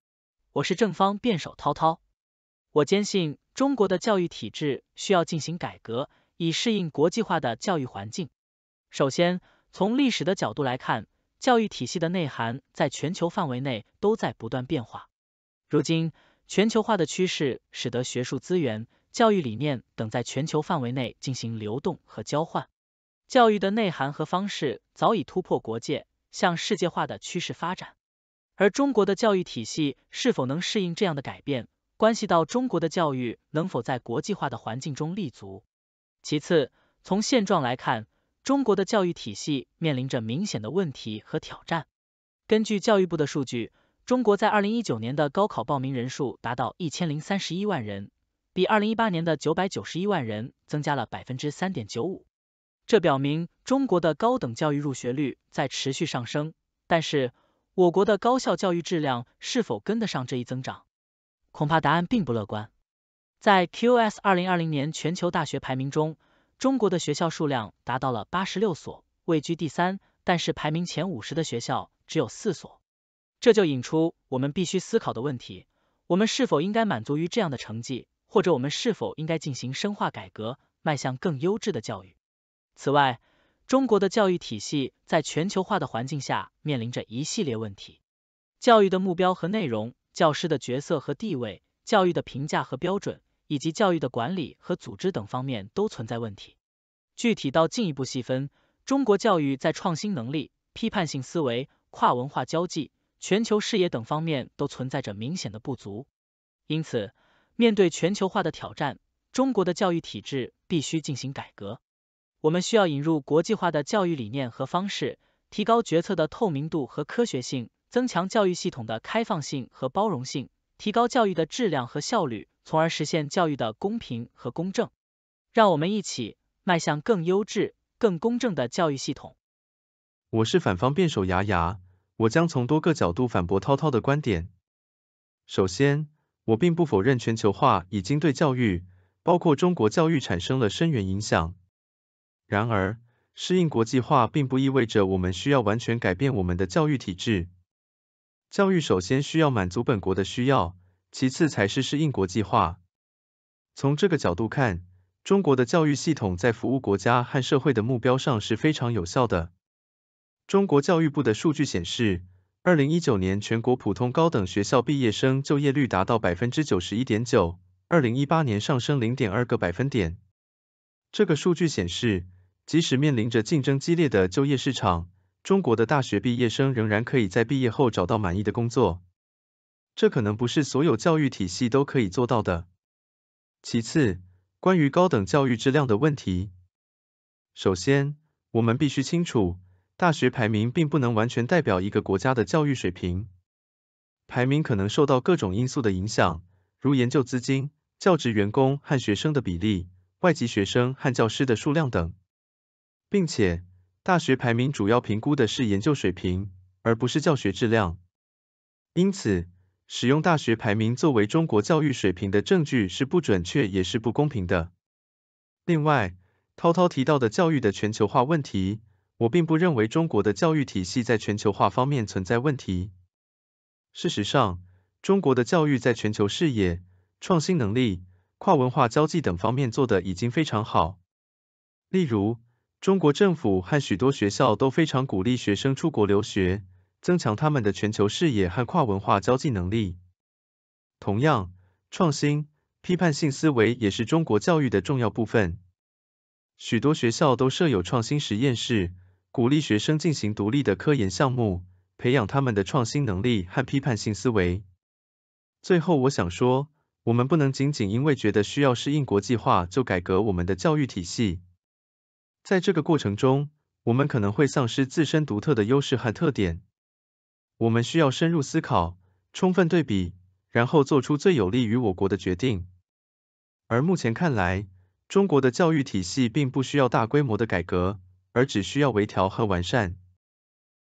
我是正方辩手涛涛，我坚信中国的教育体制需要进行改革，以适应国际化的教育环境。首先，从历史的角度来看。教育体系的内涵在全球范围内都在不断变化。如今，全球化的趋势使得学术资源、教育理念等在全球范围内进行流动和交换。教育的内涵和方式早已突破国界，向世界化的趋势发展。而中国的教育体系是否能适应这样的改变，关系到中国的教育能否在国际化的环境中立足。其次，从现状来看。中国的教育体系面临着明显的问题和挑战。根据教育部的数据，中国在二零一九年的高考报名人数达到一千零三十一万人，比二零一八年的九百九十一万人增加了百分之三点九五。这表明中国的高等教育入学率在持续上升。但是，我国的高校教育质量是否跟得上这一增长？恐怕答案并不乐观。在 QS 二零二零年全球大学排名中，中国的学校数量达到了八十六所，位居第三，但是排名前五十的学校只有四所，这就引出我们必须思考的问题：我们是否应该满足于这样的成绩，或者我们是否应该进行深化改革，迈向更优质的教育？此外，中国的教育体系在全球化的环境下面临着一系列问题：教育的目标和内容、教师的角色和地位、教育的评价和标准。以及教育的管理和组织等方面都存在问题。具体到进一步细分，中国教育在创新能力、批判性思维、跨文化交际、全球视野等方面都存在着明显的不足。因此，面对全球化的挑战，中国的教育体制必须进行改革。我们需要引入国际化的教育理念和方式，提高决策的透明度和科学性，增强教育系统的开放性和包容性，提高教育的质量和效率。从而实现教育的公平和公正，让我们一起迈向更优质、更公正的教育系统。我是反方辩手牙牙，我将从多个角度反驳涛涛的观点。首先，我并不否认全球化已经对教育，包括中国教育产生了深远影响。然而，适应国际化并不意味着我们需要完全改变我们的教育体制。教育首先需要满足本国的需要。其次才是适应国际化。从这个角度看，中国的教育系统在服务国家和社会的目标上是非常有效的。中国教育部的数据显示，二零一九年全国普通高等学校毕业生就业率达到百分之九十一点九，二零一八年上升零点二个百分点。这个数据显示，即使面临着竞争激烈的就业市场，中国的大学毕业生仍然可以在毕业后找到满意的工作。这可能不是所有教育体系都可以做到的。其次，关于高等教育质量的问题，首先，我们必须清楚，大学排名并不能完全代表一个国家的教育水平。排名可能受到各种因素的影响，如研究资金、教职员工和学生的比例、外籍学生和教师的数量等。并且，大学排名主要评估的是研究水平，而不是教学质量。因此，使用大学排名作为中国教育水平的证据是不准确也是不公平的。另外，涛涛提到的教育的全球化问题，我并不认为中国的教育体系在全球化方面存在问题。事实上，中国的教育在全球视野、创新能力、跨文化交际等方面做得已经非常好。例如，中国政府和许多学校都非常鼓励学生出国留学。增强他们的全球视野和跨文化交际能力。同样，创新、批判性思维也是中国教育的重要部分。许多学校都设有创新实验室，鼓励学生进行独立的科研项目，培养他们的创新能力和批判性思维。最后，我想说，我们不能仅仅因为觉得需要适应国际化就改革我们的教育体系。在这个过程中，我们可能会丧失自身独特的优势和特点。我们需要深入思考，充分对比，然后做出最有利于我国的决定。而目前看来，中国的教育体系并不需要大规模的改革，而只需要微调和完善。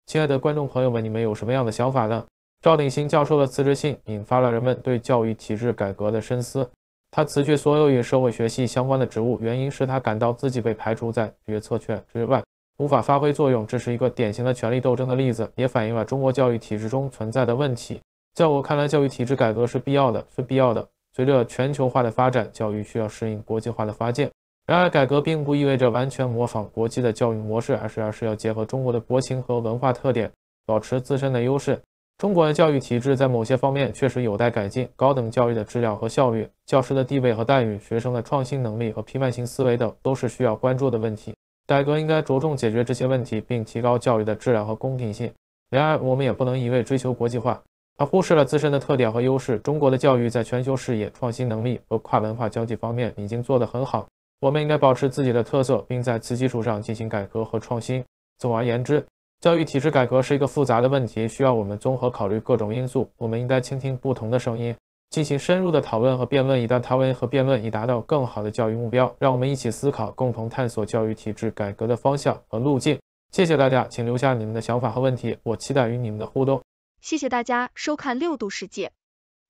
亲爱的观众朋友们，你们有什么样的想法呢？赵鼎新教授的辞职信引发了人们对教育体制改革的深思。他辞去所有与社会学系相关的职务，原因是他感到自己被排除在决策圈之外。无法发挥作用，这是一个典型的权力斗争的例子，也反映了中国教育体制中存在的问题。在我看来，教育体制改革是必要的，是必要的。随着全球化的发展，教育需要适应国际化的发展。然而，改革并不意味着完全模仿国际的教育模式，而是而是要结合中国的国情和文化特点，保持自身的优势。中国的教育体制在某些方面确实有待改进，高等教育的质量和效率、教师的地位和待遇、学生的创新能力和批判性思维等，都是需要关注的问题。改革应该着重解决这些问题，并提高教育的质量和公平性。然而，我们也不能一味追求国际化，而忽视了自身的特点和优势。中国的教育在全球视野、创新能力和跨文化交际方面已经做得很好。我们应该保持自己的特色，并在此基础上进行改革和创新。总而言之，教育体制改革是一个复杂的问题，需要我们综合考虑各种因素。我们应该倾听不同的声音。进行深入的讨论和辩论，以达讨论和辩论，以达到更好的教育目标。让我们一起思考，共同探索教育体制改革的方向和路径。谢谢大家，请留下你们的想法和问题，我期待与你们的互动。谢谢大家收看六度世界，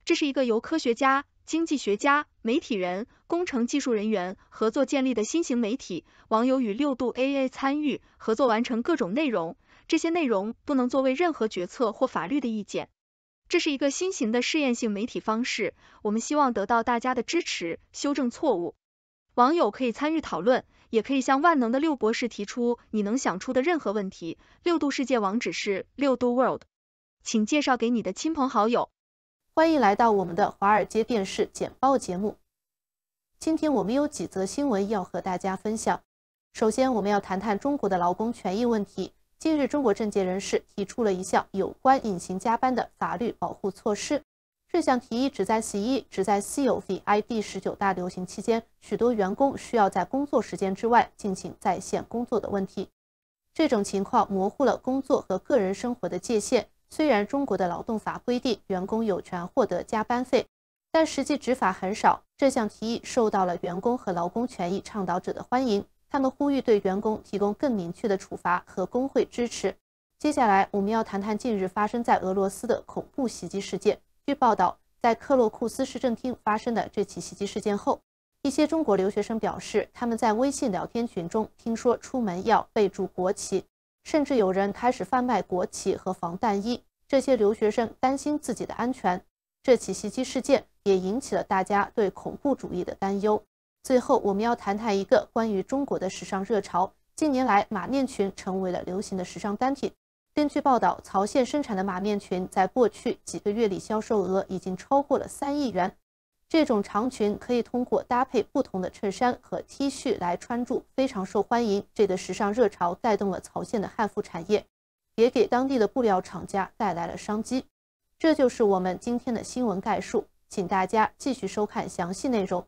这是一个由科学家、经济学家、媒体人、工程技术人员合作建立的新型媒体。网友与六度 AA 参与合作完成各种内容，这些内容不能作为任何决策或法律的意见。这是一个新型的试验性媒体方式，我们希望得到大家的支持，修正错误。网友可以参与讨论，也可以向万能的六博士提出你能想出的任何问题。六度世界网址是六度 world，请介绍给你的亲朋好友。欢迎来到我们的华尔街电视简报节目。今天我们有几则新闻要和大家分享。首先，我们要谈谈中国的劳工权益问题。近日，中国政界人士提出了一项有关隐形加班的法律保护措施。这项提议旨在洗衣，旨在 C O V I D 十九大流行期间，许多员工需要在工作时间之外进行在线工作的问题。这种情况模糊了工作和个人生活的界限。虽然中国的劳动法规定员工有权获得加班费，但实际执法很少。这项提议受到了员工和劳工权益倡导者的欢迎。他们呼吁对员工提供更明确的处罚和工会支持。接下来，我们要谈谈近日发生在俄罗斯的恐怖袭击事件。据报道，在克洛库斯市政厅发生的这起袭击事件后，一些中国留学生表示，他们在微信聊天群中听说出门要备注国旗，甚至有人开始贩卖国旗和防弹衣。这些留学生担心自己的安全。这起袭击事件也引起了大家对恐怖主义的担忧。最后，我们要谈谈一个关于中国的时尚热潮。近年来，马面裙成为了流行的时尚单品。根据报道，曹县生产的马面裙在过去几个月里销售额已经超过了三亿元。这种长裙可以通过搭配不同的衬衫和 T 恤来穿着，非常受欢迎。这个时尚热潮带动了曹县的汉服产业。也给当地的布料厂家带来了商机。这就是我们今天的新闻概述，请大家继续收看详细内容。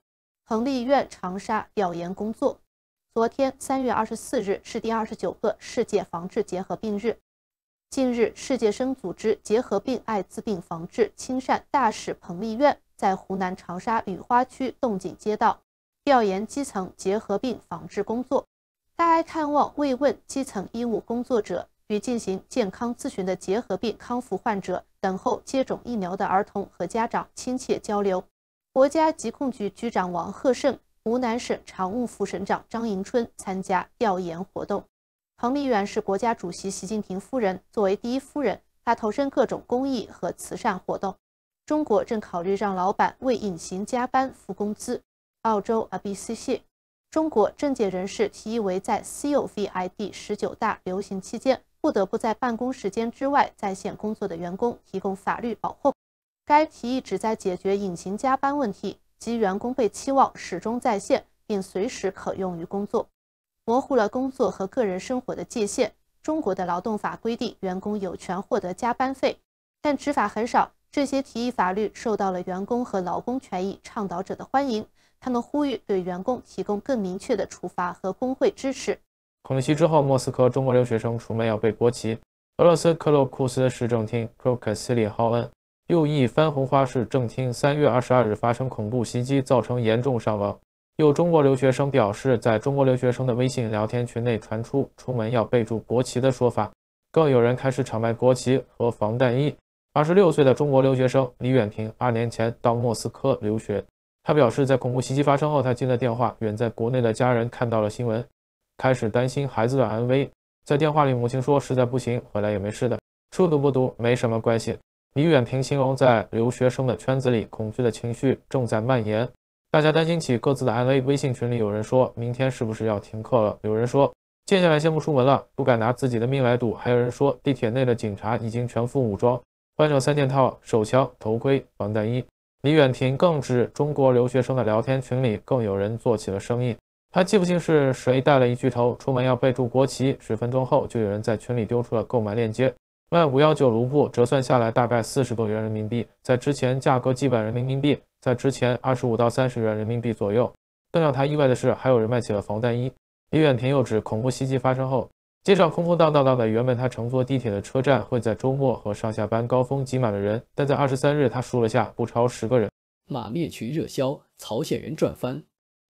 彭丽院长沙调研工作。昨天三月二十四日是第二十九个世界防治结核病日。近日，世界生组织结核病艾滋病防治亲善大使彭丽苑在湖南长沙雨花区洞井街道调研基层结核病防治工作，大爱看望慰问基层医务工作者与进行健康咨询的结核病康复患者、等候接种疫苗的儿童和家长亲切交流。国家疾控局局长王鹤胜、湖南省常务副省长张迎春参加调研活动。彭丽媛是国家主席习近平夫人，作为第一夫人，她投身各种公益和慈善活动。中国正考虑让老板为隐形加班付工资。澳洲 ABCC，中国政界人士提议为在 COVID 十九大流行期间不得不在办公时间之外在线工作的员工提供法律保护。该提议旨在解决隐形加班问题，即员工被期望始终在线并随时可用于工作。模糊了工作和个人生活的界限。中国的劳动法规定，员工有权获得加班费，但执法很少。这些提议法律受到了员工和劳工权益倡导者的欢迎，他们呼吁对员工提供更明确的处罚和工会支持。孔令奇之后，莫斯科中国留学生出门要背国旗。俄罗斯克洛库斯市政厅 k r o k s i l y h a n 右翼番红花市政厅三月二十二日发生恐怖袭击，造成严重伤亡。有中国留学生表示，在中国留学生的微信聊天群内传出出门要备注国旗的说法，更有人开始炒卖国旗和防弹衣。二十六岁的中国留学生李远平二年前到莫斯科留学，他表示，在恐怖袭击发生后，他接了电话，远在国内的家人看到了新闻，开始担心孩子的安危。在电话里，母亲说：“实在不行，回来也没事的，书读不读没什么关系。”李远平形容，在留学生的圈子里，恐惧的情绪正在蔓延。大家担心起各自的安危。微信群里有人说明天是不是要停课了？有人说接下来先不出门了，不敢拿自己的命来赌。还有人说地铁内的警察已经全副武装，换上三件套、手枪、头盔、防弹衣。李远平更指中国留学生的聊天群里更有人做起了生意。他记不清是谁带了一巨头，出门要备注国旗。十分钟后，就有人在群里丢出了购买链接，卖五幺九卢布，折算下来大概四十多元人民币，在之前价格几百人民币。在之前二十五到三十元人民币左右。更让他意外的是，还有人卖起了防弹衣。李远平又指，恐怖袭击发生后，街上空空荡荡的。原本他乘坐地铁的车站会在周末和上下班高峰挤满了人，但在二十三日他数了下，不超十个人。马面裙热销，曹县人赚翻。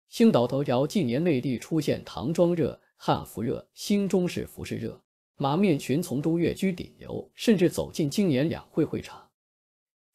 星岛头条：近年内地出现唐装热、汉服热、新中式服饰热，马面裙从中跃居顶流，甚至走进今年两会会场。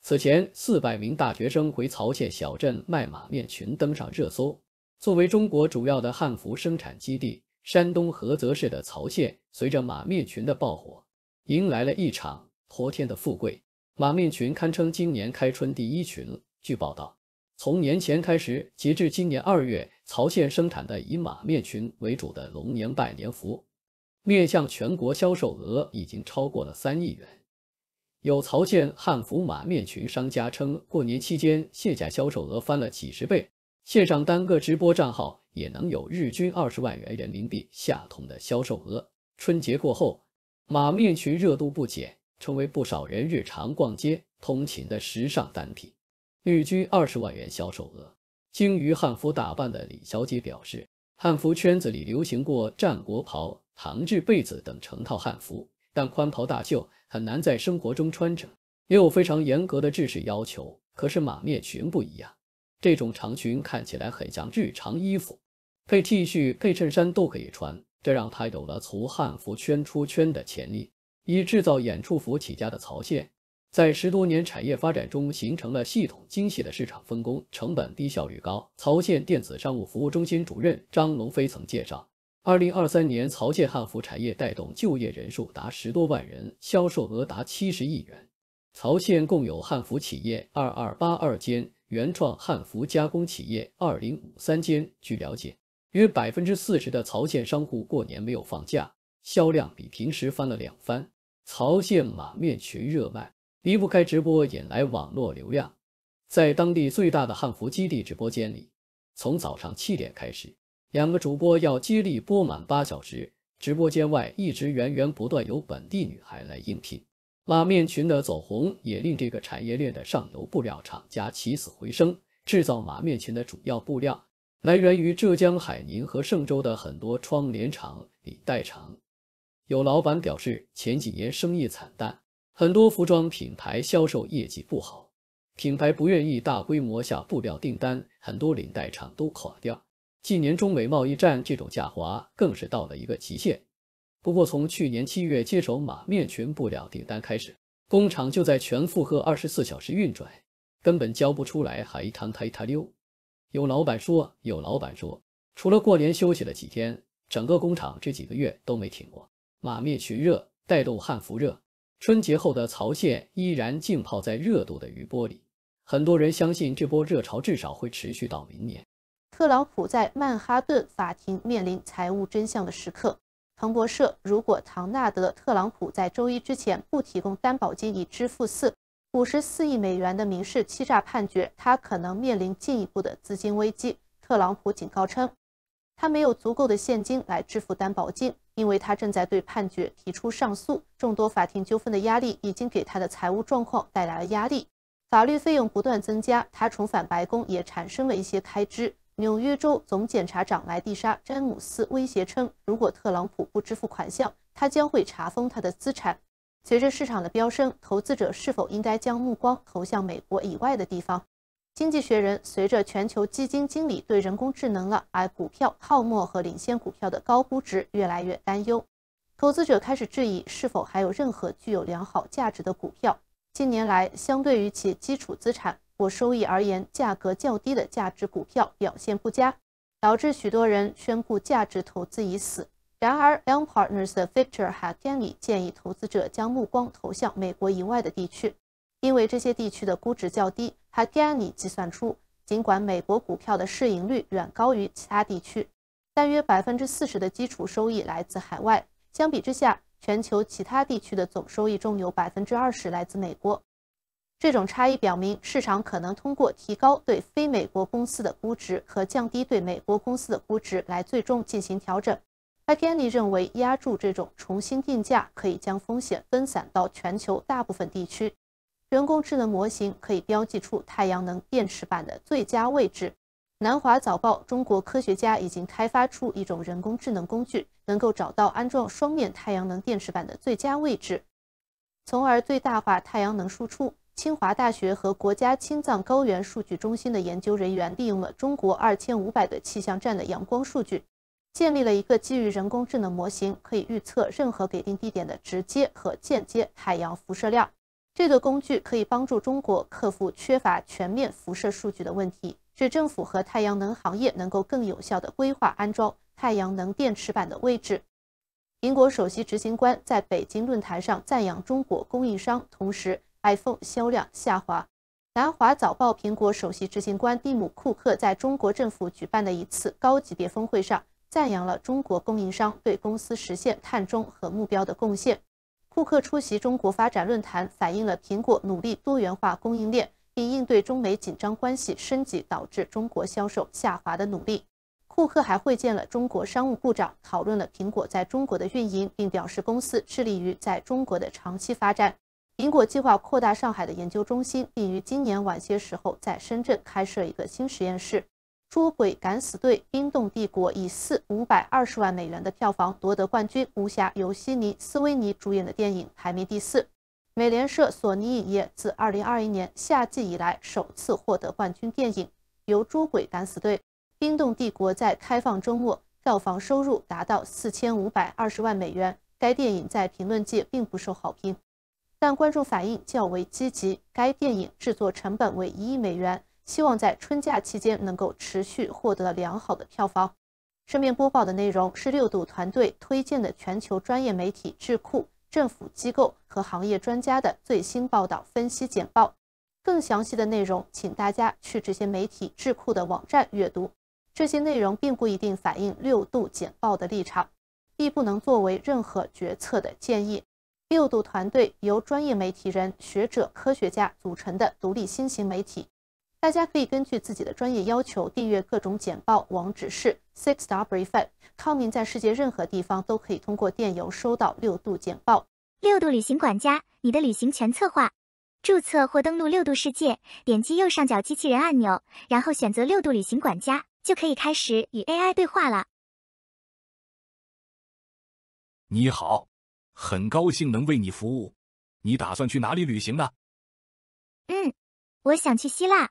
此前，四百名大学生回曹县小镇卖马面裙登上热搜。作为中国主要的汉服生产基地，山东菏泽市的曹县，随着马面裙的爆火，迎来了一场泼天的富贵。马面裙堪称今年开春第一裙。据报道，从年前开始，截至今年二月，曹县生产的以马面裙为主的龙年拜年服，面向全国销售额已经超过了三亿元。有曹县汉服马面裙商家称，过年期间线下销售额翻了几十倍，线上单个直播账号也能有日均二十万元人民币下同的销售额。春节过后，马面裙热度不减，成为不少人日常逛街通勤的时尚单品，日均二十万元销售额。精于汉服打扮的李小姐表示，汉服圈子里流行过战国袍、唐制被子等成套汉服，但宽袍大袖。很难在生活中穿着，也有非常严格的制式要求。可是马面裙不一样，这种长裙看起来很像日常衣服，配 T 恤、配衬衫都可以穿，这让他有了从汉服圈出圈的潜力。以制造演出服起家的曹县，在十多年产业发展中形成了系统精细的市场分工，成本低、效率高。曹县电子商务服务中心主任张龙飞曾介绍。二零二三年，曹县汉服产业带动就业人数达十多万人，销售额达七十亿元。曹县共有汉服企业二二八二间，原创汉服加工企业二零五三间。据了解，约百分之四十的曹县商户过年没有放假，销量比平时翻了两番。曹县马面裙热卖，离不开直播引来网络流量。在当地最大的汉服基地直播间里，从早上七点开始。两个主播要接力播满八小时，直播间外一直源源不断有本地女孩来应聘。马面裙的走红也令这个产业链的上游布料厂家起死回生。制造马面裙的主要布料来源于浙江海宁和嵊州的很多窗帘厂、领带厂。有老板表示，前几年生意惨淡，很多服装品牌销售业绩不好，品牌不愿意大规模下布料订单，很多领带厂都垮掉。近年中美贸易战这种下滑更是到了一个极限。不过，从去年七月接手马面裙布料订单开始，工厂就在全负荷、二十四小时运转，根本交不出来，还一趟他一趟溜。有老板说，有老板说，除了过年休息了几天，整个工厂这几个月都没停过。马面裙热带动汉服热，春节后的曹县依然浸泡在热度的余波里。很多人相信这波热潮至少会持续到明年。特朗普在曼哈顿法庭面临财务真相的时刻。彭博社：如果唐纳德·特朗普在周一之前不提供担保金以支付四五十四亿美元的民事欺诈判决，他可能面临进一步的资金危机。特朗普警告称，他没有足够的现金来支付担保金。因为他正在对判决提出上诉，众多法庭纠纷的压力已经给他的财务状况带来了压力，法律费用不断增加，他重返白宫也产生了一些开支。纽约州总检察长莱蒂莎·詹姆斯威胁称，如果特朗普不支付款项，他将会查封他的资产。随着市场的飙升，投资者是否应该将目光投向美国以外的地方？经济学人随着全球基金经理对人工智能了而股票泡沫和领先股票的高估值越来越担忧，投资者开始质疑是否还有任何具有良好价值的股票。近年来，相对于其基础资产或收益而言，价格较低的价值股票表现不佳，导致许多人宣布价值投资已死。然而，Young Partners 的 Victor Haghani 建议投资者将目光投向美国以外的地区。因为这些地区的估值较低，Haghani 计算出，尽管美国股票的市盈率远高于其他地区，但约百分之四十的基础收益来自海外。相比之下，全球其他地区的总收益中有百分之二十来自美国。这种差异表明，市场可能通过提高对非美国公司的估值和降低对美国公司的估值来最终进行调整。Agen 认为，压住这种重新定价可以将风险分散到全球大部分地区。人工智能模型可以标记出太阳能电池板的最佳位置。南华早报：中国科学家已经开发出一种人工智能工具，能够找到安装双面太阳能电池板的最佳位置，从而最大化太阳能输出。清华大学和国家青藏高原数据中心的研究人员利用了中国二千五百个气象站的阳光数据，建立了一个基于人工智能模型，可以预测任何给定地点的直接和间接太阳辐射量。这个工具可以帮助中国克服缺乏全面辐射数据的问题，使政府和太阳能行业能够更有效地规划安装太阳能电池板的位置。英国首席执行官在北京论坛上赞扬中国供应商，同时 iPhone 销量下滑。南华早报：苹果首席执行官蒂姆·库克在中国政府举办的一次高级别峰会上赞扬了中国供应商对公司实现碳中和目标的贡献。库克出席中国发展论坛，反映了苹果努力多元化供应链，并应对中美紧张关系升级导致中国销售下滑的努力。库克还会见了中国商务部长，讨论了苹果在中国的运营，并表示公司致力于在中国的长期发展。苹果计划扩大上海的研究中心，并于今年晚些时候在深圳开设一个新实验室。《捉鬼敢死队》《冰冻帝国》以四五百二十万美元的票房夺得冠军，无暇由悉尼·斯威尼主演的电影排名第四。美联社索尼影业自二零二一年夏季以来首次获得冠军电影，由《捉鬼敢死队》《冰冻帝国》在开放周末票房收入达到四千五百二十万美元。该电影在评论界并不受好评，但观众反应较为积极。该电影制作成本为一亿美元。希望在春假期间能够持续获得良好的票房。顺便播报的内容是六度团队推荐的全球专业媒体智库、政府机构和行业专家的最新报道分析简报。更详细的内容，请大家去这些媒体智库的网站阅读。这些内容并不一定反映六度简报的立场，亦不能作为任何决策的建议。六度团队由专业媒体人、学者、科学家组成的独立新型媒体。大家可以根据自己的专业要求订阅各种简报，网址是 Six W Fan，康明在世界任何地方都可以通过电邮收到六度简报。六度旅行管家，你的旅行全策划。注册或登录六度世界，点击右上角机器人按钮，然后选择六度旅行管家，就可以开始与 AI 对话了。你好，很高兴能为你服务。你打算去哪里旅行呢？嗯，我想去希腊。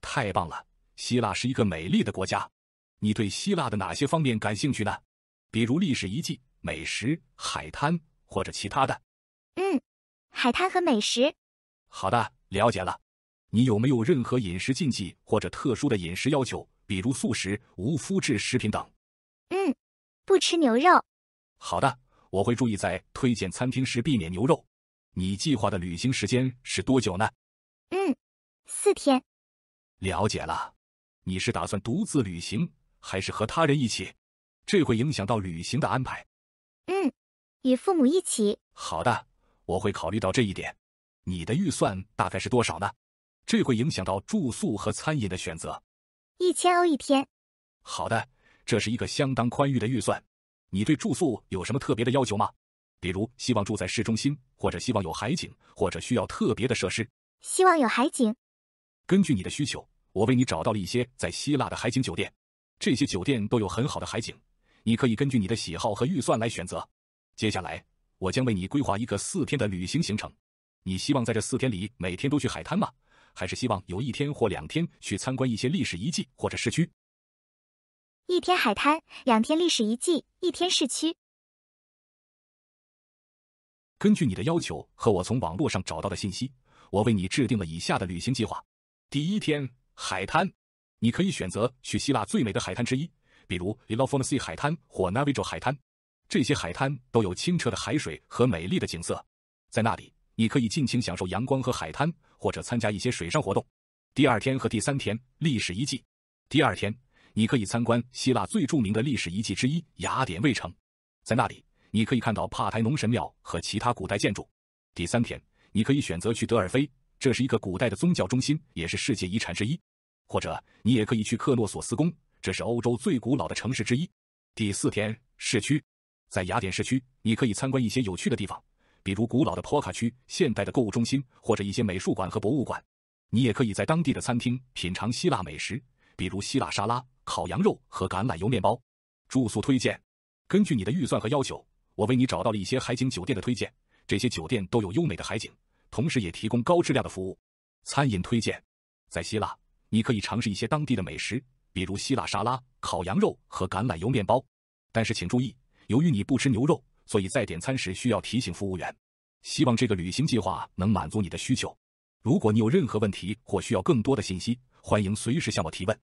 太棒了，希腊是一个美丽的国家。你对希腊的哪些方面感兴趣呢？比如历史遗迹、美食、海滩或者其他的？嗯，海滩和美食。好的，了解了。你有没有任何饮食禁忌或者特殊的饮食要求，比如素食、无麸质食品等？嗯，不吃牛肉。好的，我会注意在推荐餐厅时避免牛肉。你计划的旅行时间是多久呢？嗯，四天。了解了。你是打算独自旅行，还是和他人一起？这会影响到旅行的安排。嗯，与父母一起。好的，我会考虑到这一点。你的预算大概是多少呢？这会影响到住宿和餐饮的选择。一千欧一天。好的，这是一个相当宽裕的预算。你对住宿有什么特别的要求吗？比如希望住在市中心，或者希望有海景，或者需要特别的设施。希望有海景。根据你的需求，我为你找到了一些在希腊的海景酒店。这些酒店都有很好的海景，你可以根据你的喜好和预算来选择。接下来，我将为你规划一个四天的旅行行程。你希望在这四天里每天都去海滩吗？还是希望有一天或两天去参观一些历史遗迹或者市区？一天海滩，两天历史遗迹，一天市区。根据你的要求和我从网络上找到的信息，我为你制定了以下的旅行计划。第一天，海滩，你可以选择去希腊最美的海滩之一，比如 i l o f o n s i 海滩或 Navigo 海滩。这些海滩都有清澈的海水和美丽的景色，在那里。你可以尽情享受阳光和海滩，或者参加一些水上活动。第二天和第三天历史遗迹。第二天，你可以参观希腊最著名的历史遗迹之一雅典卫城，在那里你可以看到帕台农神庙和其他古代建筑。第三天，你可以选择去德尔菲，这是一个古代的宗教中心，也是世界遗产之一。或者你也可以去克诺索斯宫，这是欧洲最古老的城市之一。第四天市区，在雅典市区，你可以参观一些有趣的地方。比如古老的坡卡区、现代的购物中心，或者一些美术馆和博物馆。你也可以在当地的餐厅品尝希腊美食，比如希腊沙拉、烤羊肉和橄榄油面包。住宿推荐：根据你的预算和要求，我为你找到了一些海景酒店的推荐。这些酒店都有优美的海景，同时也提供高质量的服务。餐饮推荐：在希腊，你可以尝试一些当地的美食，比如希腊沙拉、烤羊肉和橄榄油面包。但是请注意，由于你不吃牛肉。所以在点餐时需要提醒服务员。希望这个旅行计划能满足你的需求。如果你有任何问题或需要更多的信息，欢迎随时向我提问。